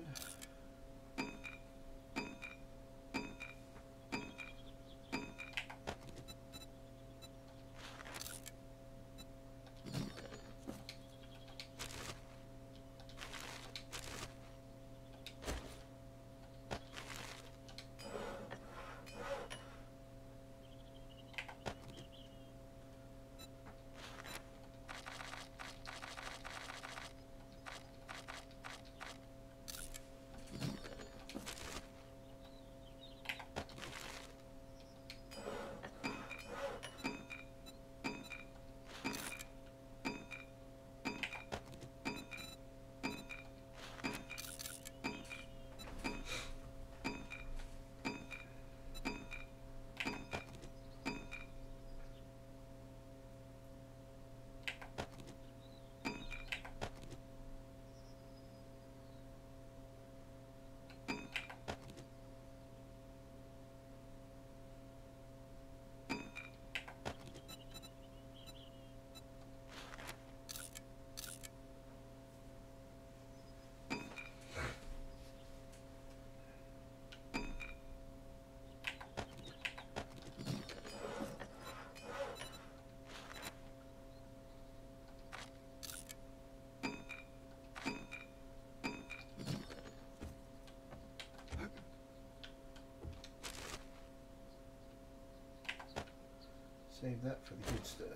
Save that for the good stuff.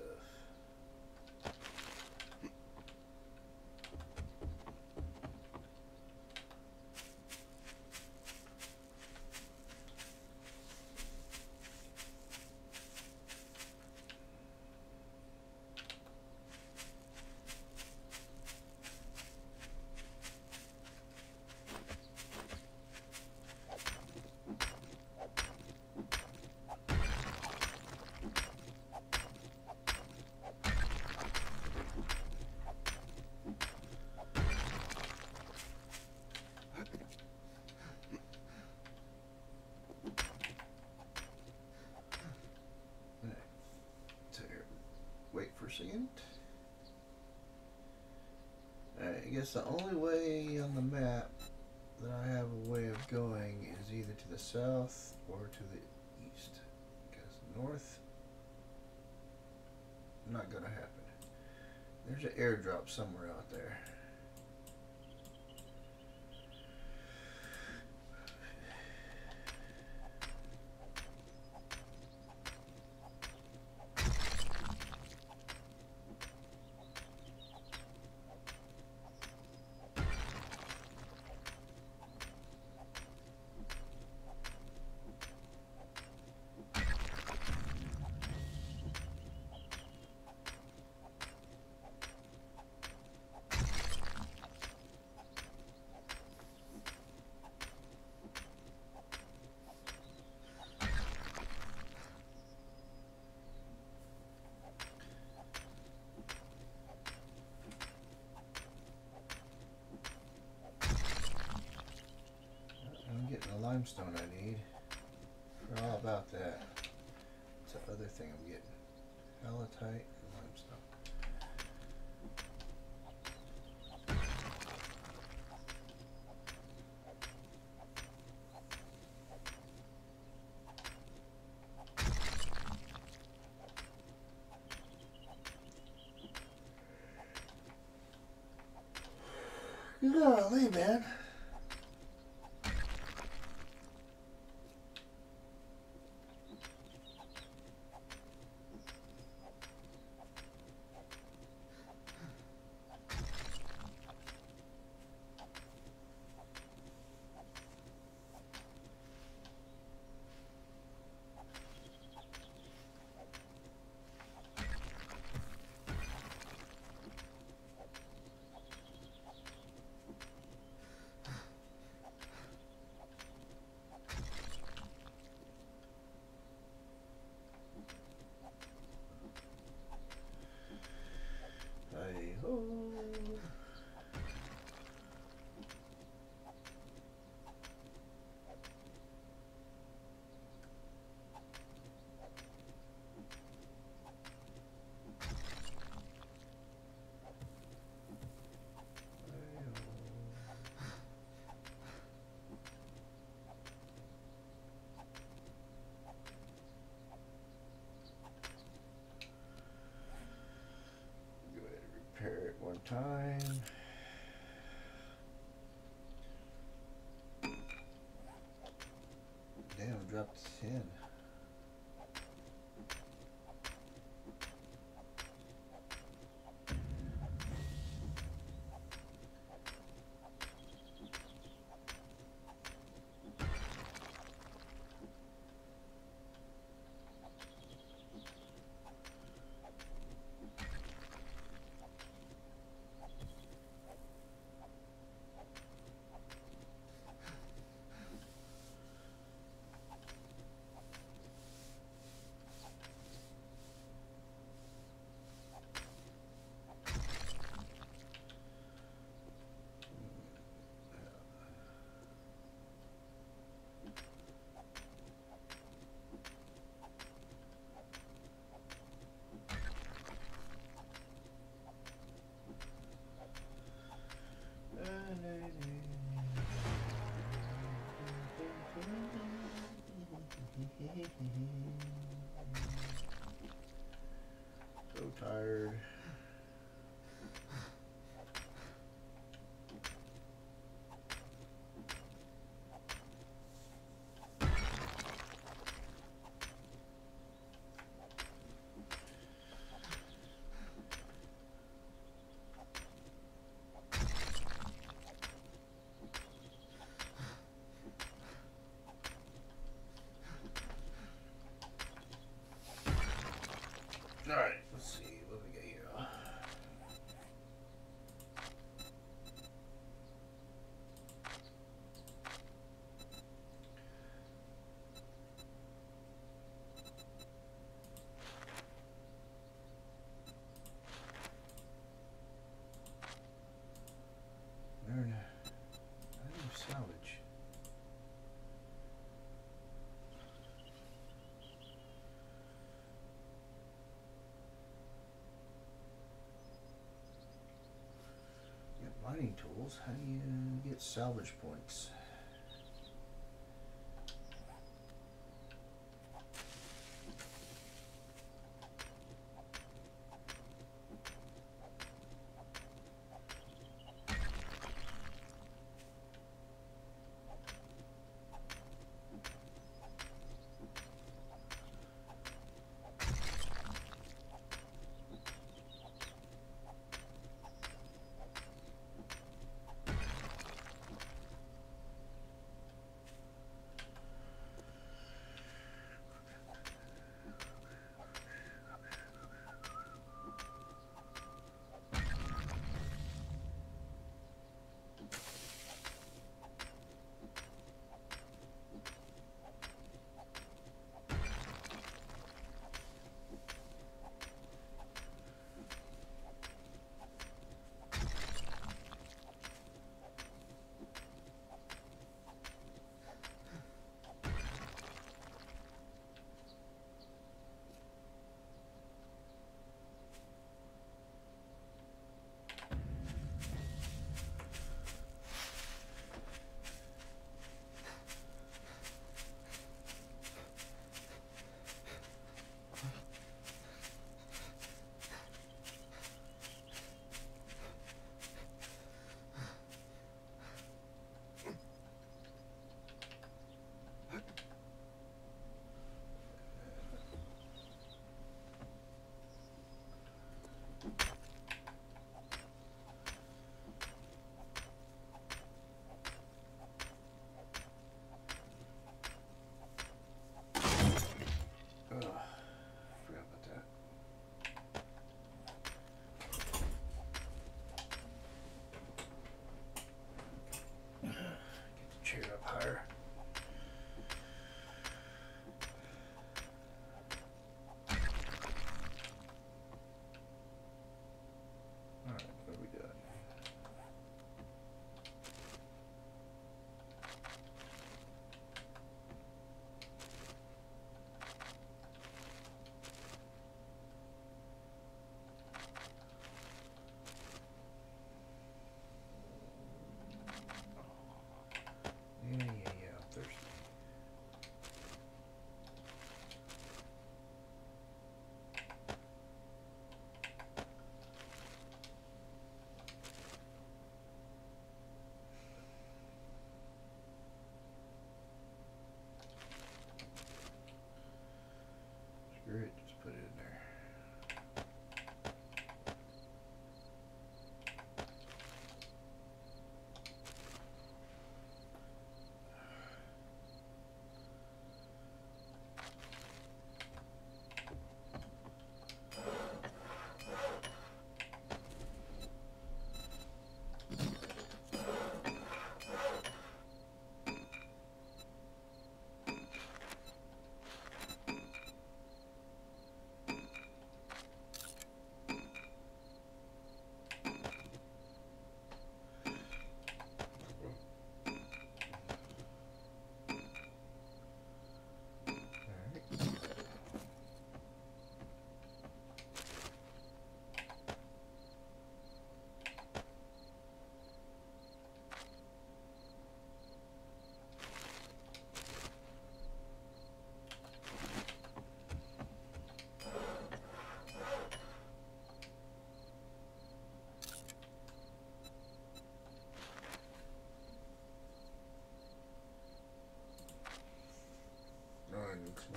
There. Wait for a second. Alright, I guess the only way on the map that I have a way of going is either to the south or to the east. Because north, not gonna happen. There's an airdrop somewhere out there. I'm limestone I need. Forgot all about that. It's the other thing I'm getting. Halotite and limestone. Golly, man. Hey time. Damn, dropped 10. Got mining tool. vehicles, how do you get salvage points?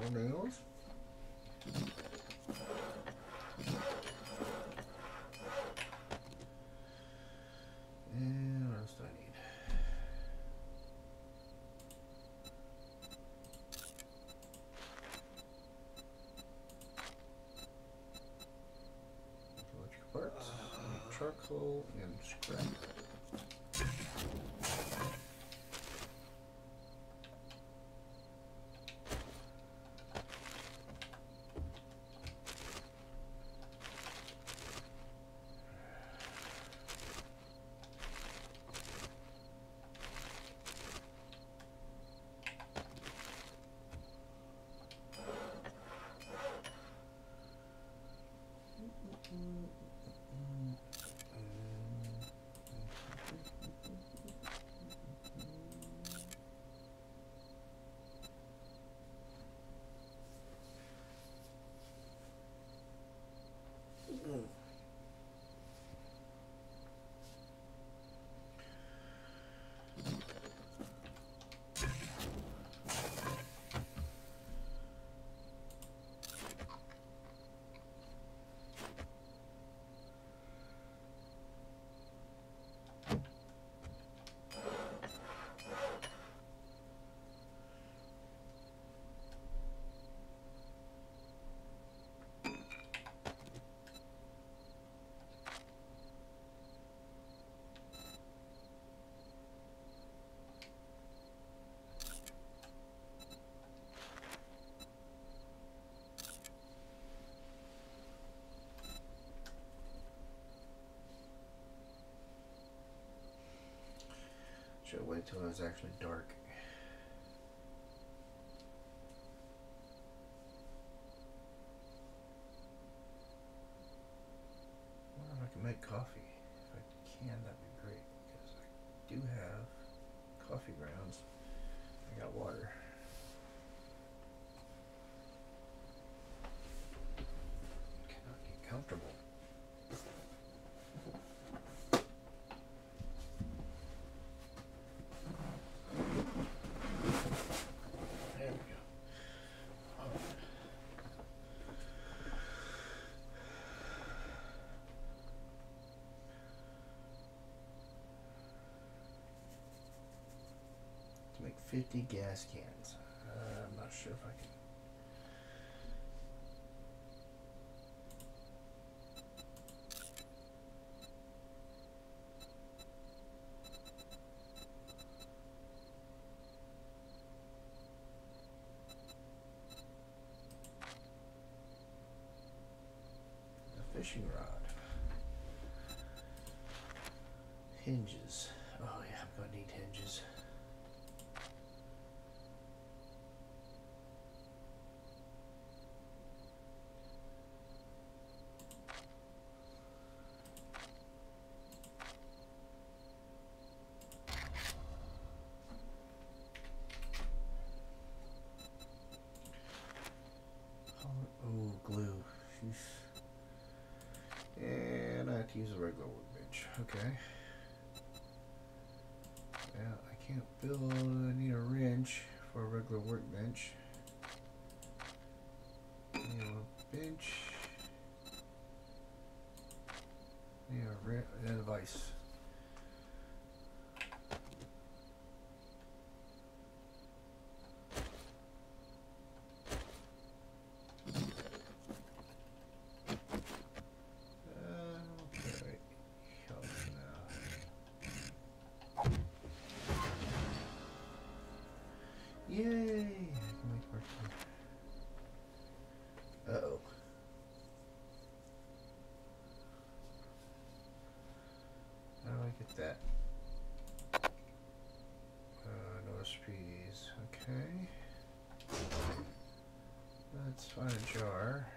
More nails. And what else do I need? Electric parts, charcoal, and scrap. Wait it was actually dark. I wonder if I can make coffee. If I can, that'd be great. Because I do have coffee grounds. I got water. Cannot get comfortable. There we go. Alright. To make 50 gas cans. Uh, I'm not sure if I can. A fishing rod. Hinges. Oh yeah, I'm gonna need hinges. Oh, glue. Sheesh. And I have to use a regular workbench. Okay. Yeah, I can't build. I need a wrench for a regular workbench. Need a bench. Need a a vise. That? Uh, no recipes. Okay. Let's find a jar.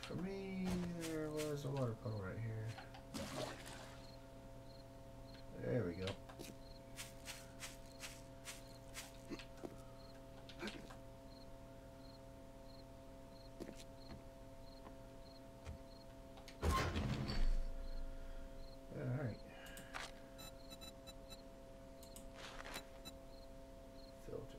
For me, there was a water puddle right here. There we go. Alright. Filter.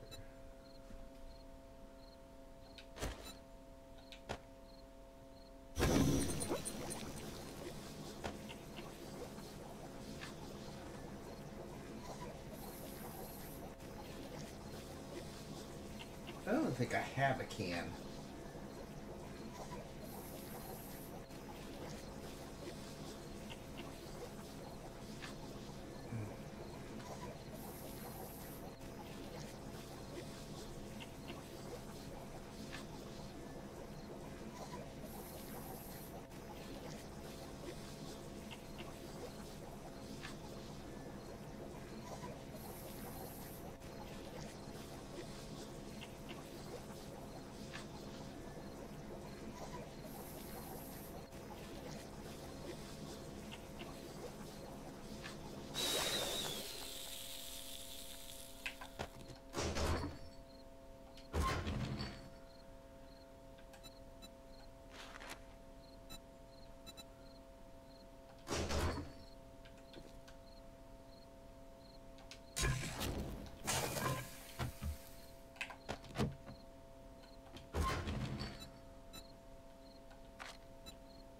I don't think I have a can.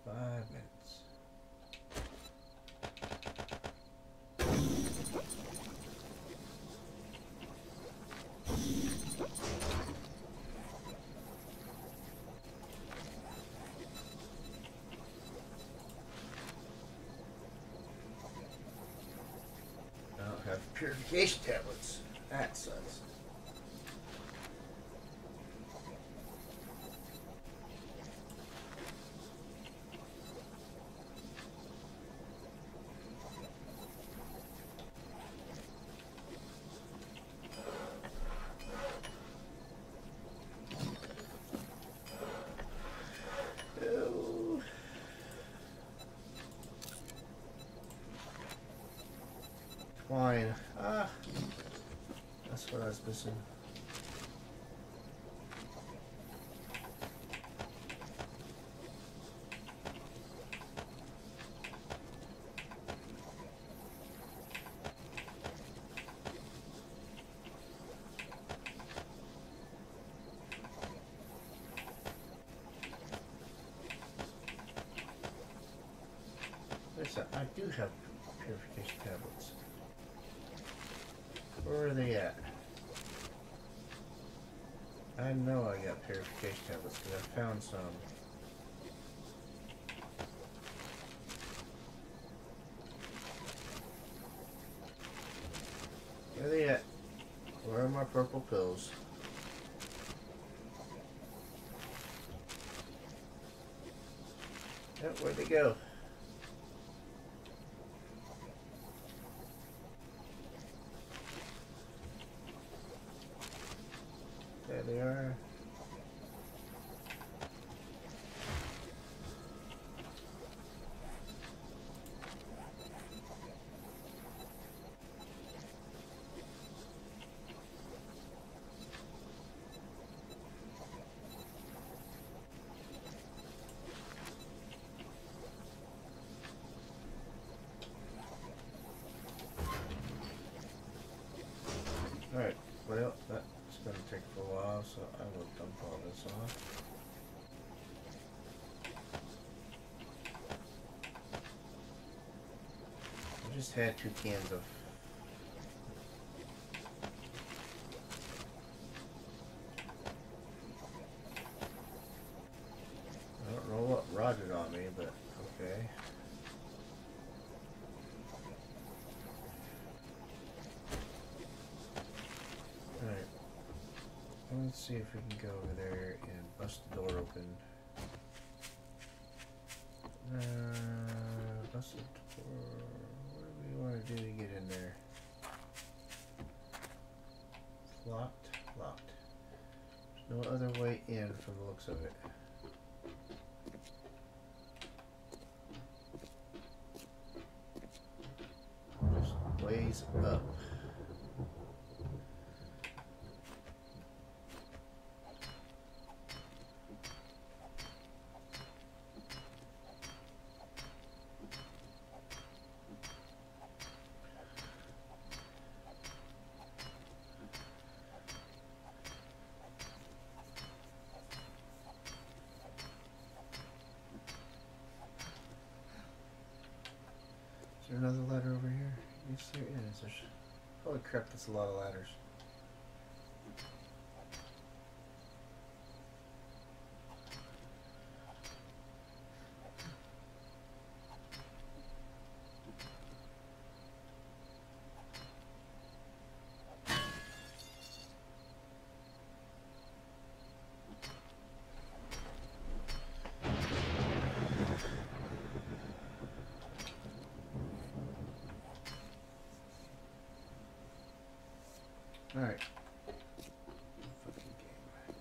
Five minutes. I don't have purification tablets. That sucks. twine. Ah, that's what I was missing. I do have purification tablets. Where are they at? I know I got purification tablets because I found some. Where are they at? Where are my purple pills? Yep, where'd they go? There they are. That's gonna take for a while, so I will dump all this off. I just had two cans of I don't know what rotted on me, but okay. Alright. Let's see if we can go over there and bust the door open. Uh, bust the door. What do we want to do to get in there? It's locked. Locked. There's no other way in from the looks of it. Just ways up. There another ladder over here? Yes, there is. There's... Holy crap, that's a lot of ladders. Alright. Fucking game.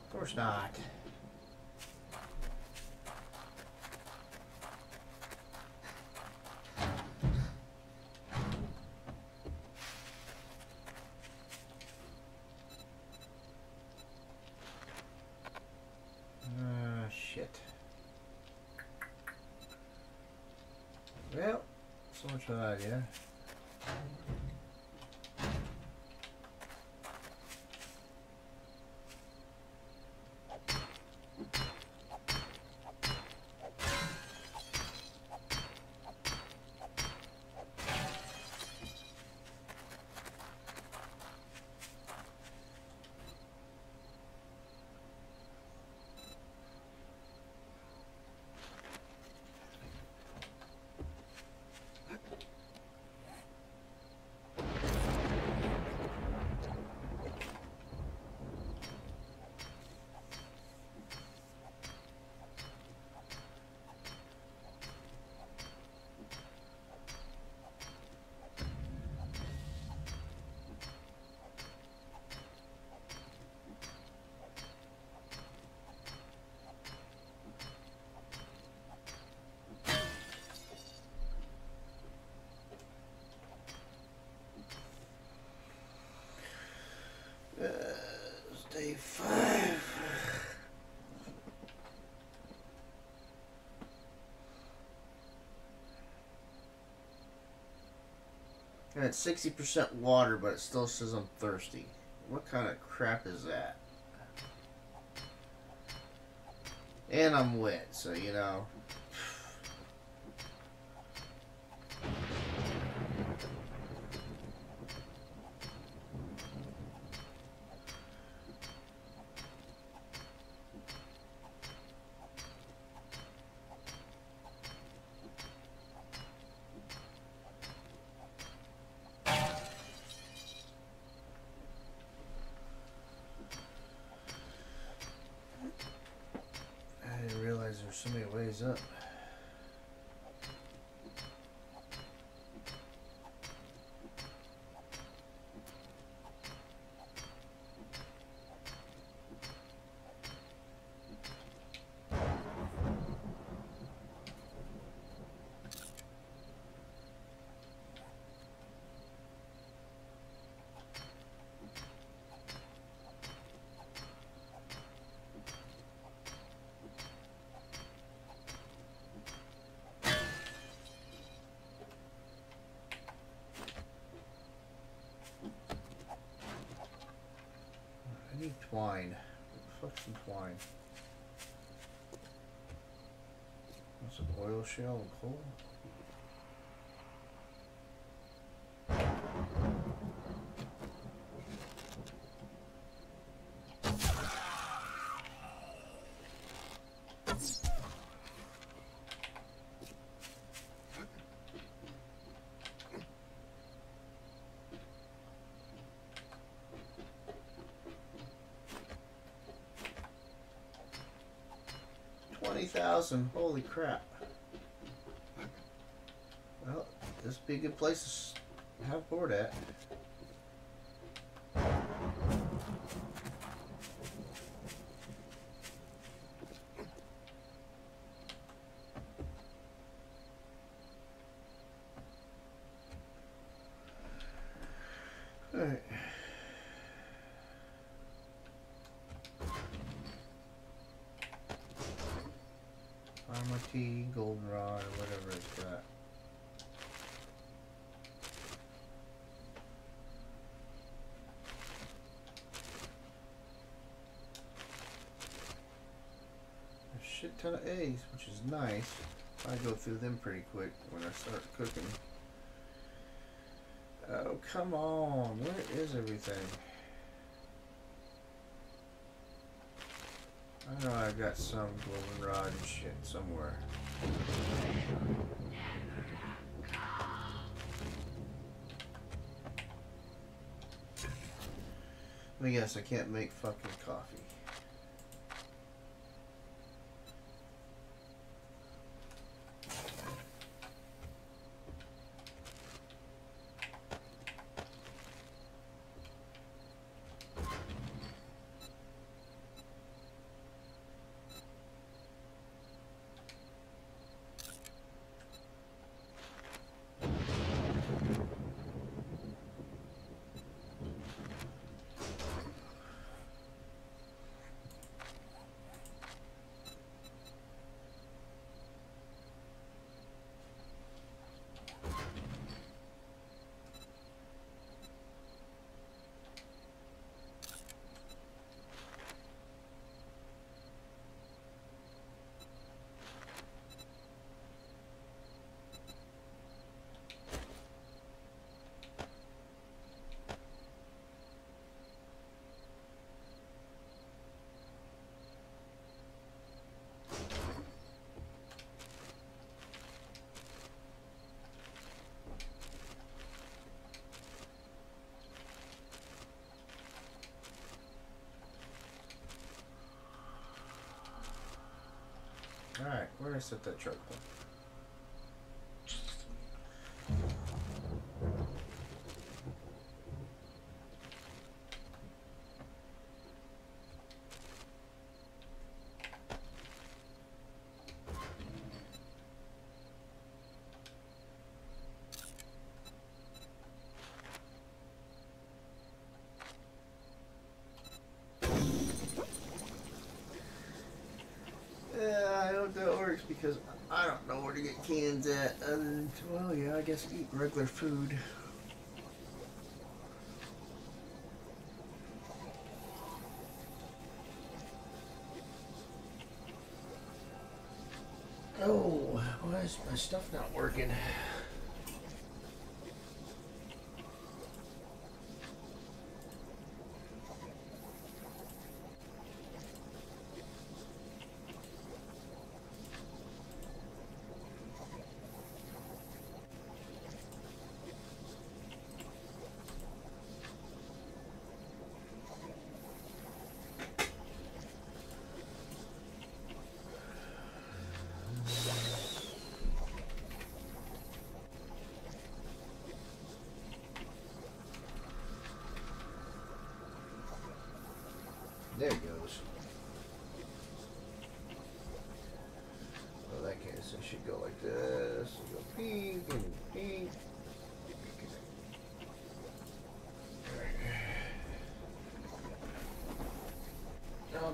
Of Ah, shit. Well, so much for that, yeah. say five. And it's 60% water, but it still says I'm thirsty. What kind of crap is that? And I'm wet, so you know, An oil shale and coal? Twenty thousand. Holy crap. Well, this would be a good place to have board at. Alright. Armor tea, goldenrod, or whatever it's got. A shit ton of eggs, which is nice. I go through them pretty quick when I start cooking. Oh, come on. Where is everything? I know I've got some goldenrod and shit somewhere. Me guess, I can't make fucking coffee. Alright, where did I set that just eat regular food. Oh, why is my stuff not working?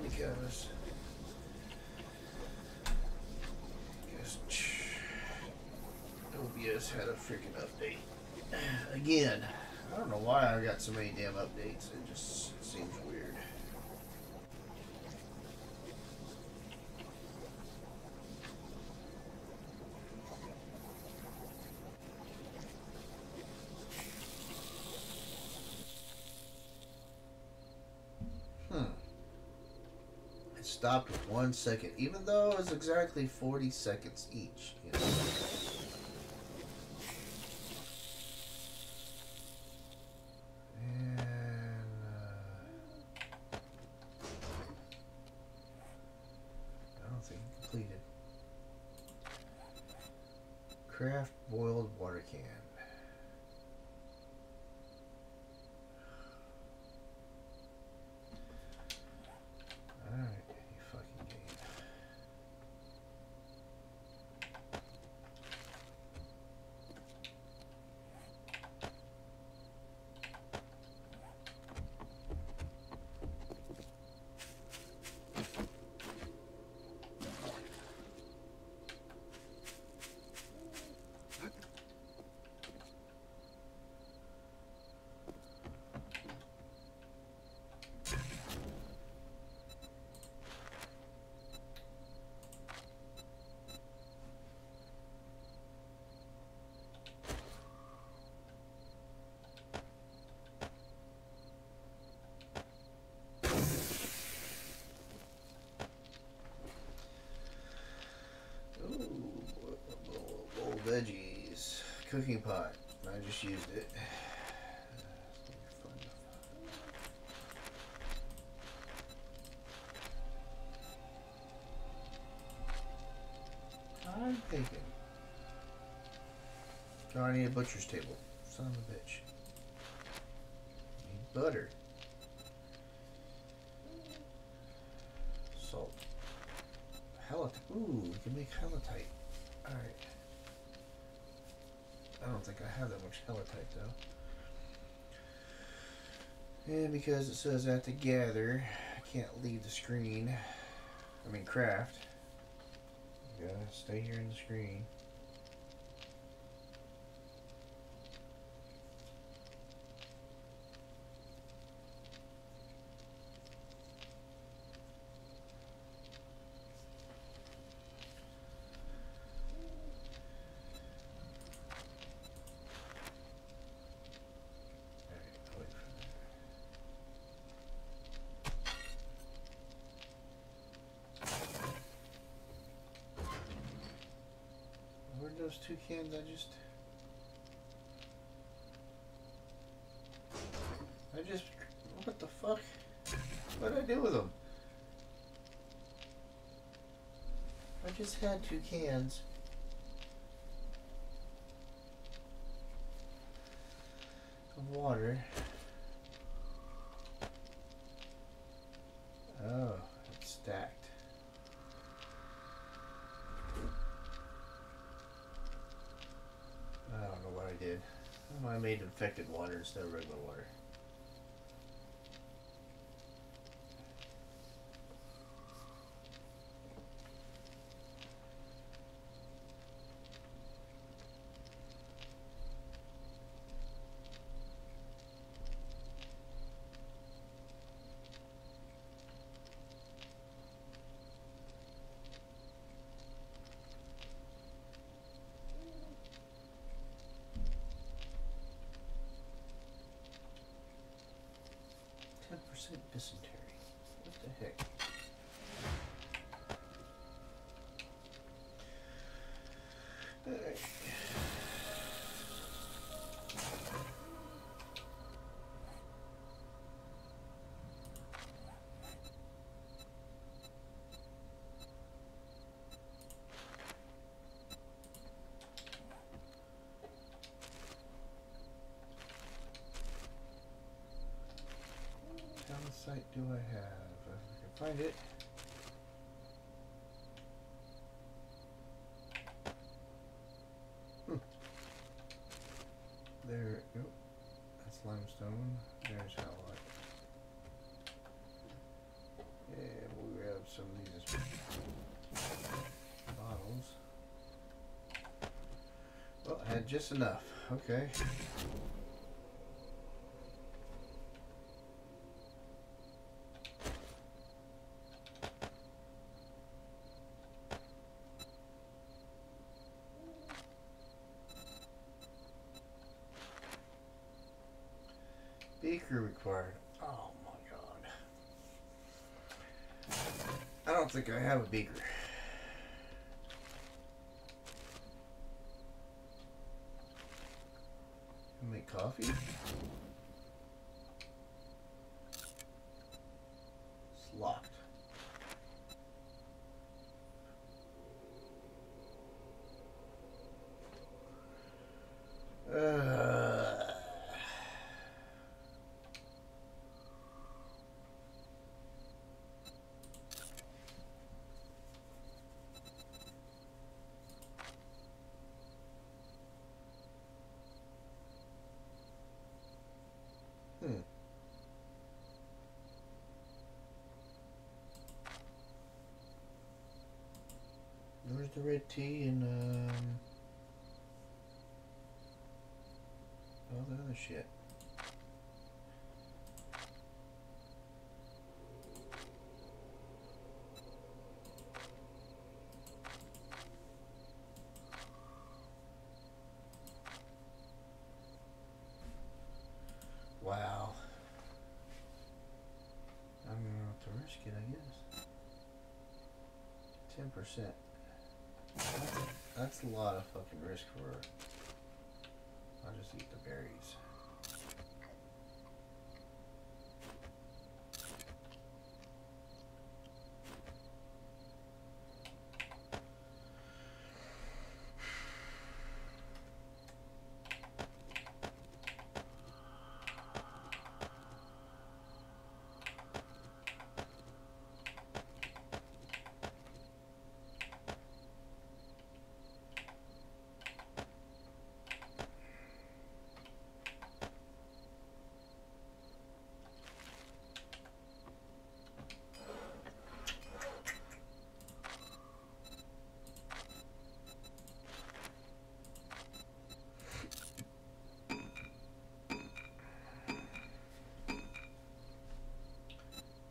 Because. Because OBS had a freaking update. (sighs) Again. I don't know why I got so many damn updates. It just seems weird. Hmm. It stopped with one second, even though it was exactly 40 seconds each. You know? Uh, I don't think completed. Craft boiled water can. Alright, you fucking game. Ooh, bowl, bowl of veggies. Cooking pot. I just used it. I'm thinking. I need a butcher's table. Son of a bitch. Need butter. Salt. Halotite. Ooh, we can make halotite. Alright. Don't think I have that much halotite though. And because it says I have to gather, I can't leave the screen. I mean craft. Gotta stay here in the screen. Alright, I'll wait for that. Where'd those two I just... I just... What the fuck? What did I do with them? I just had two cans. Of water. Oh, it's stacked. I don't know what I did. Oh, Infected water instead of regular water. Said dysentery. What the heck? Site do I have? If I can find it. Hmm. There, yep. That's limestone. There's halite. And we'll grab some of these bottles. Well, I had just enough. Okay. Beaker required. Oh my god. I don't think I have a beaker. Make coffee? It's locked. Uh, Hmm. Where's the red tea and um all the other shit? Wow. I'm gonna have to risk it, I guess. Ten percent. That's a lot of fucking risk for. I'll just eat the berries.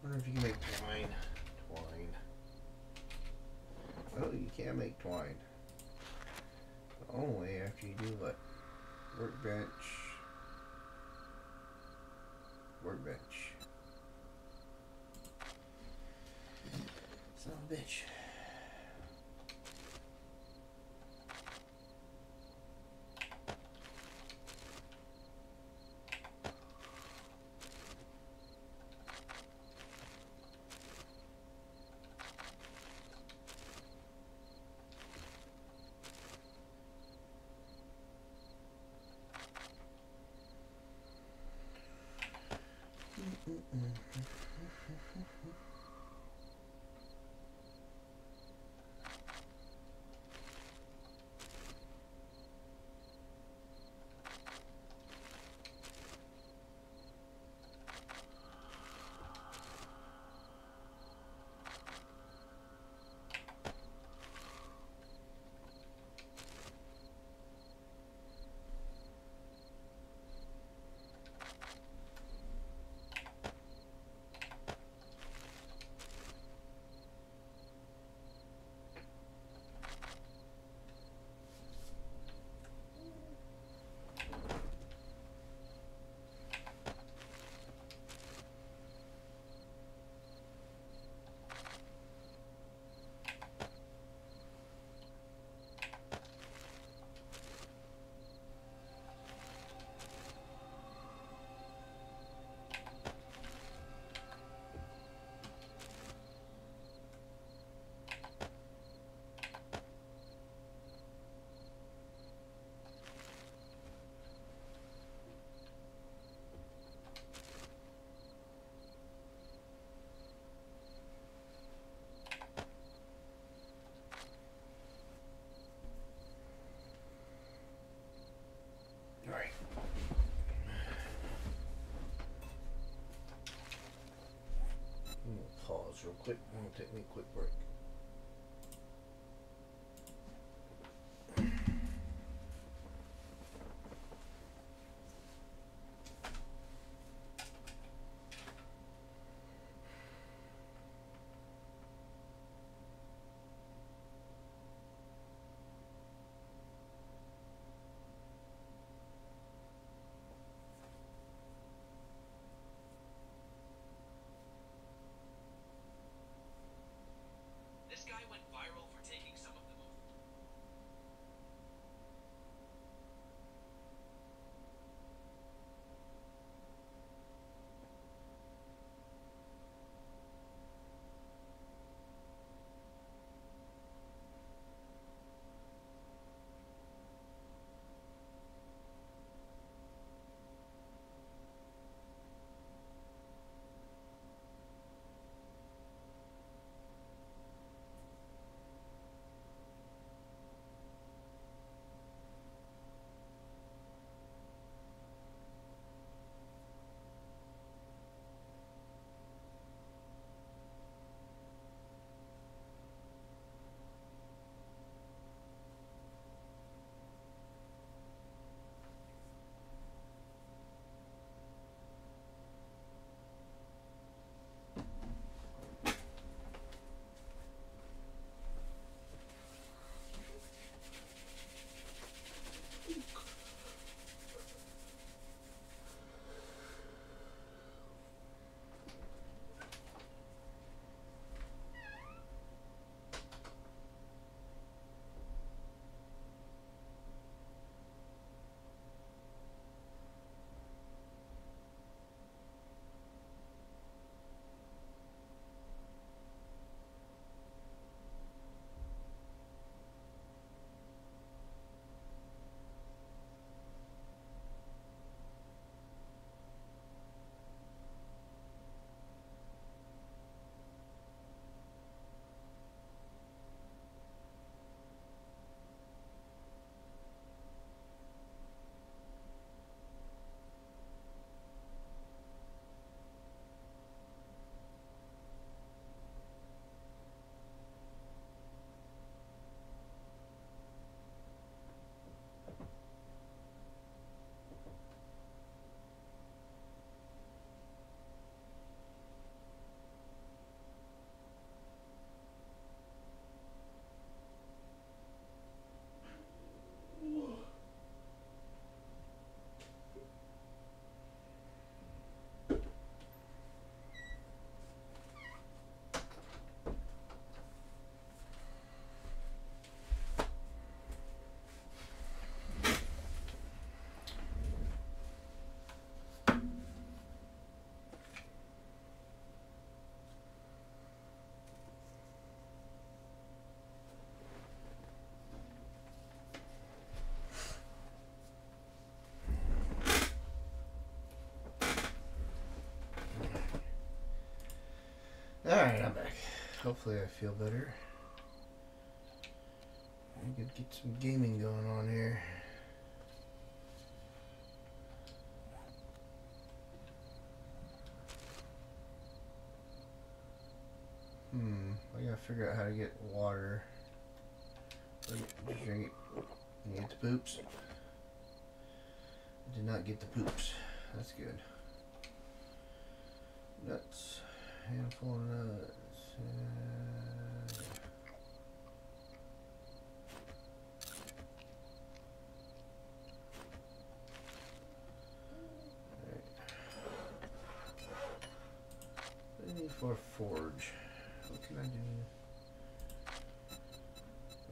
wonder if you can make twine. Twine. Well, you can make twine. But only after you do what? Workbench. Workbench. Quick. A quick break. Alright, I'm back. Hopefully I feel better. I could get some gaming going on here. Hmm, I gotta figure out how to get water. Just drink it. You get the poops? I did not get the poops. That's good. Nuts. Handful of nuts. Uh, Alright. I need for forge? What can I do?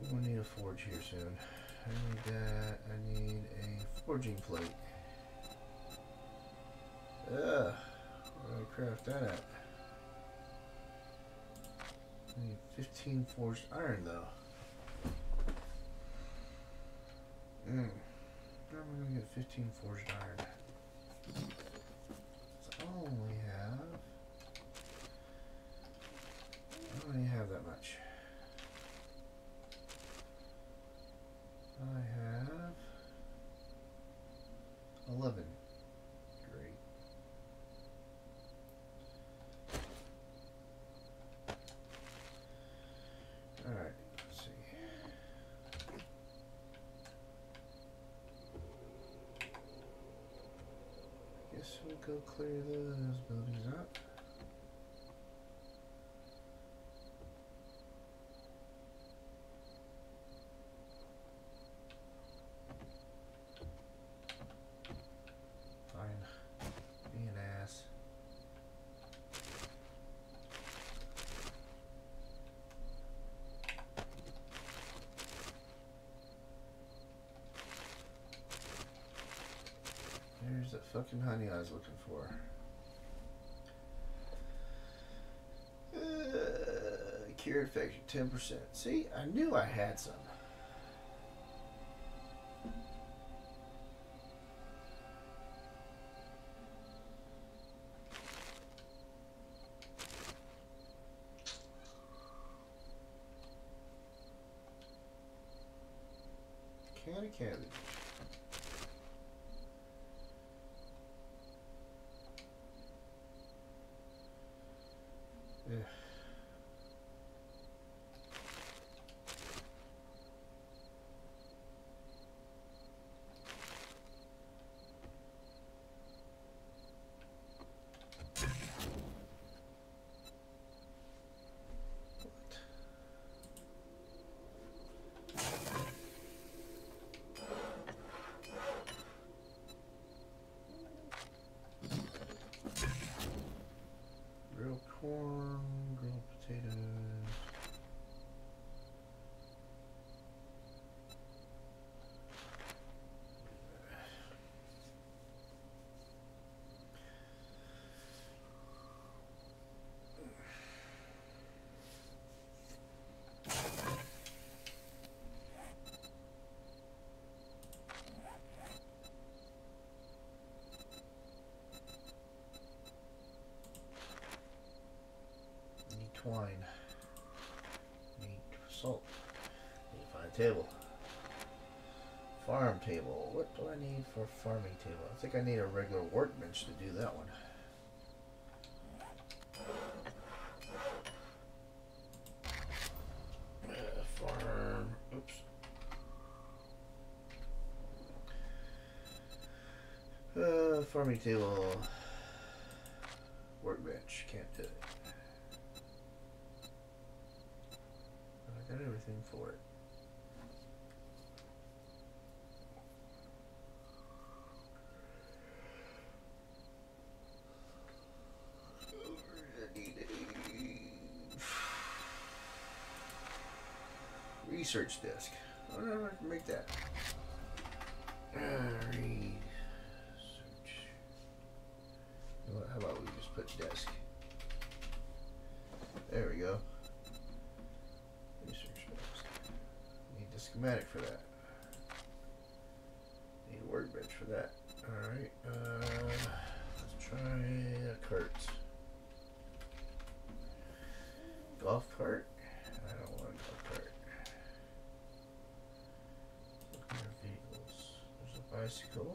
I'm gonna need a forge here soon. I need that. I need a forging plate. Ugh. Where do I craft that at? Need 15 forged iron though. Hmm. Where am I gonna get 15 forged iron? So I only have. I don't only have that much. I have 11. Great. Go clear those buildings up. Fine. Be an ass. There's that fucking honey I was looking for. Uh, cure infection, ten percent. See, I knew I had some. Can of twine. Need salt. Need a table. Farm table. What do I need for farming table? I think I need a regular workbench to do that one. Uh, farm. Oops. Uh, farming table. Workbench. Can't do it. But I got everything for it. Research desk. I don't know if I can make that. Uh, research. How about we just put desk? There we go. Research desk. Need the schematic for that. Need a workbench for that. Alright, uh, let's try a cart. Golf cart? I don't want a golf cart. Looking at vehicles. There's a bicycle.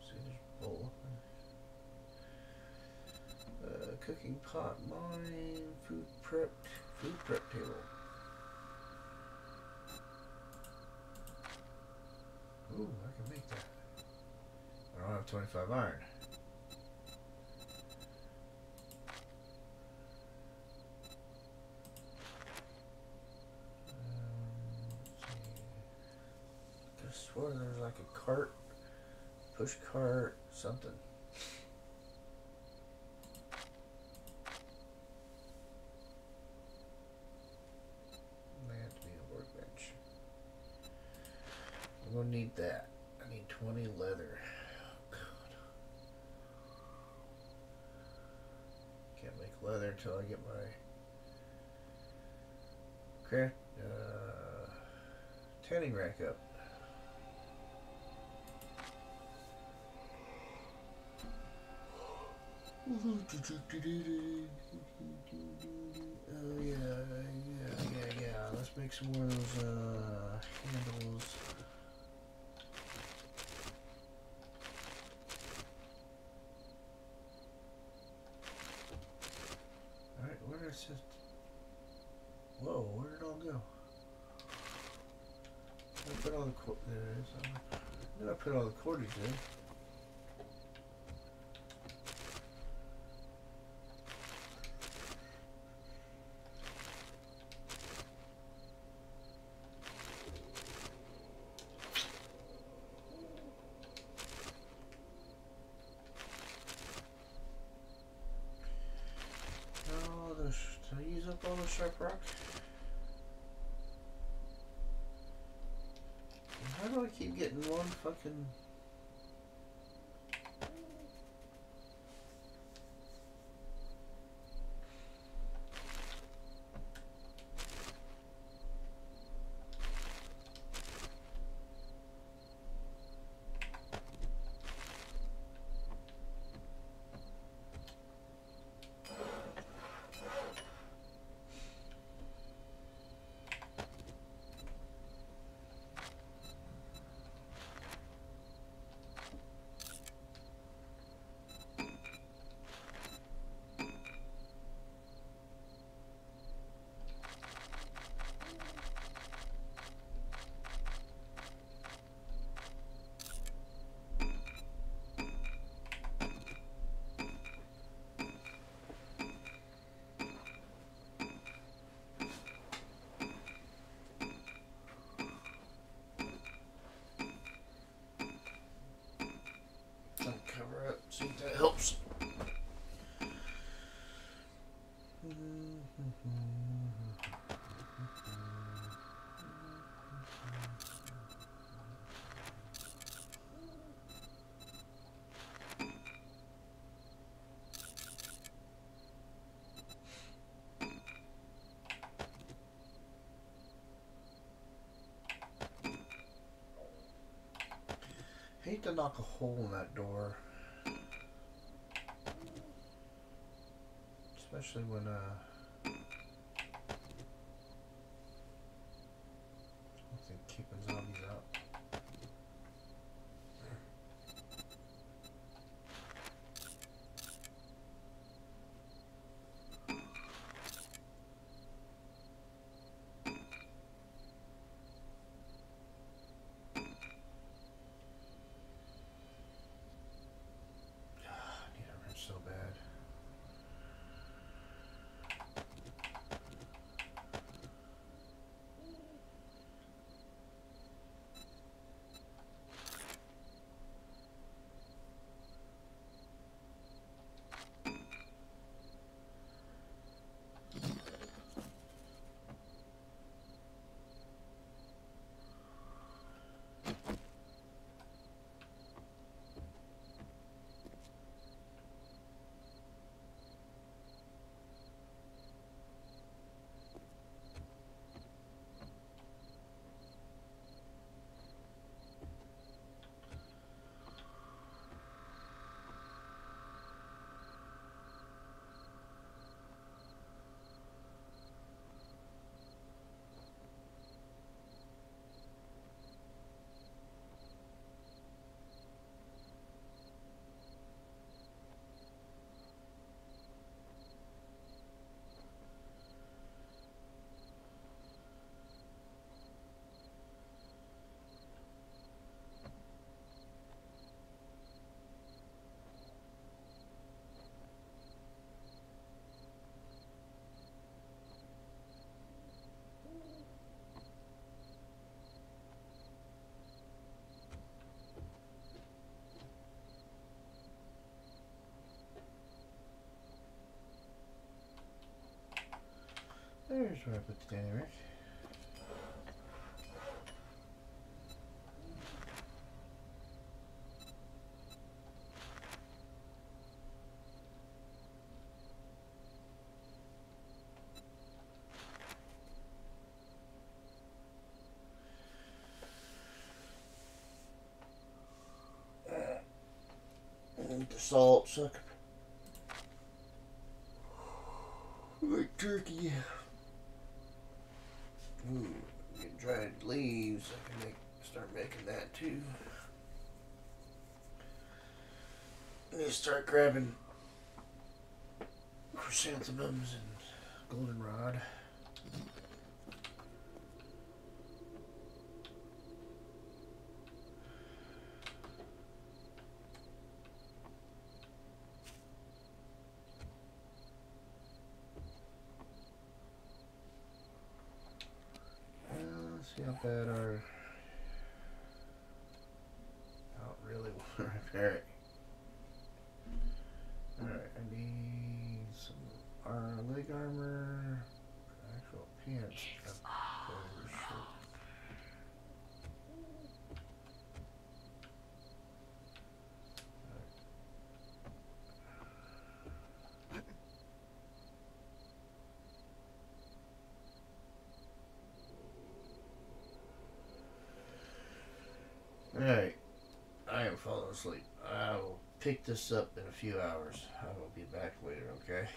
See, there's a bull. Uh, cooking pot, mine, food prep, food prep table. Ooh, I can make that. I have 25 iron. Um, swear there's like a cart, push cart, something. May have to be a workbench. I'm gonna need that. I need 20 leather. Oh, God. Can't make leather until I get my craft uh, tanning rack up. Oh yeah, yeah, yeah, yeah. Let's make some more of those uh, handles. Alright, where did it say? Whoa, where did it all go? Qu- there is. Then I put all the quarters in. Sharp Rock. How do I keep getting one fucking. Cover up, see if that helps. Hate to knock a hole in that door. Especially when, uh. There's where I put the. And the salt sucker. Like turkey. Ooh, leaves. I can make start making that too. And you start grabbing chrysanthemums and goldenrod. Uh, let's see how bad our. I don't really want to repair it. Alright, I need some our leg armor. I pants up over his shirt. Alright. I am falling asleep. I will pick this up in a few hours. I will be back later, okay?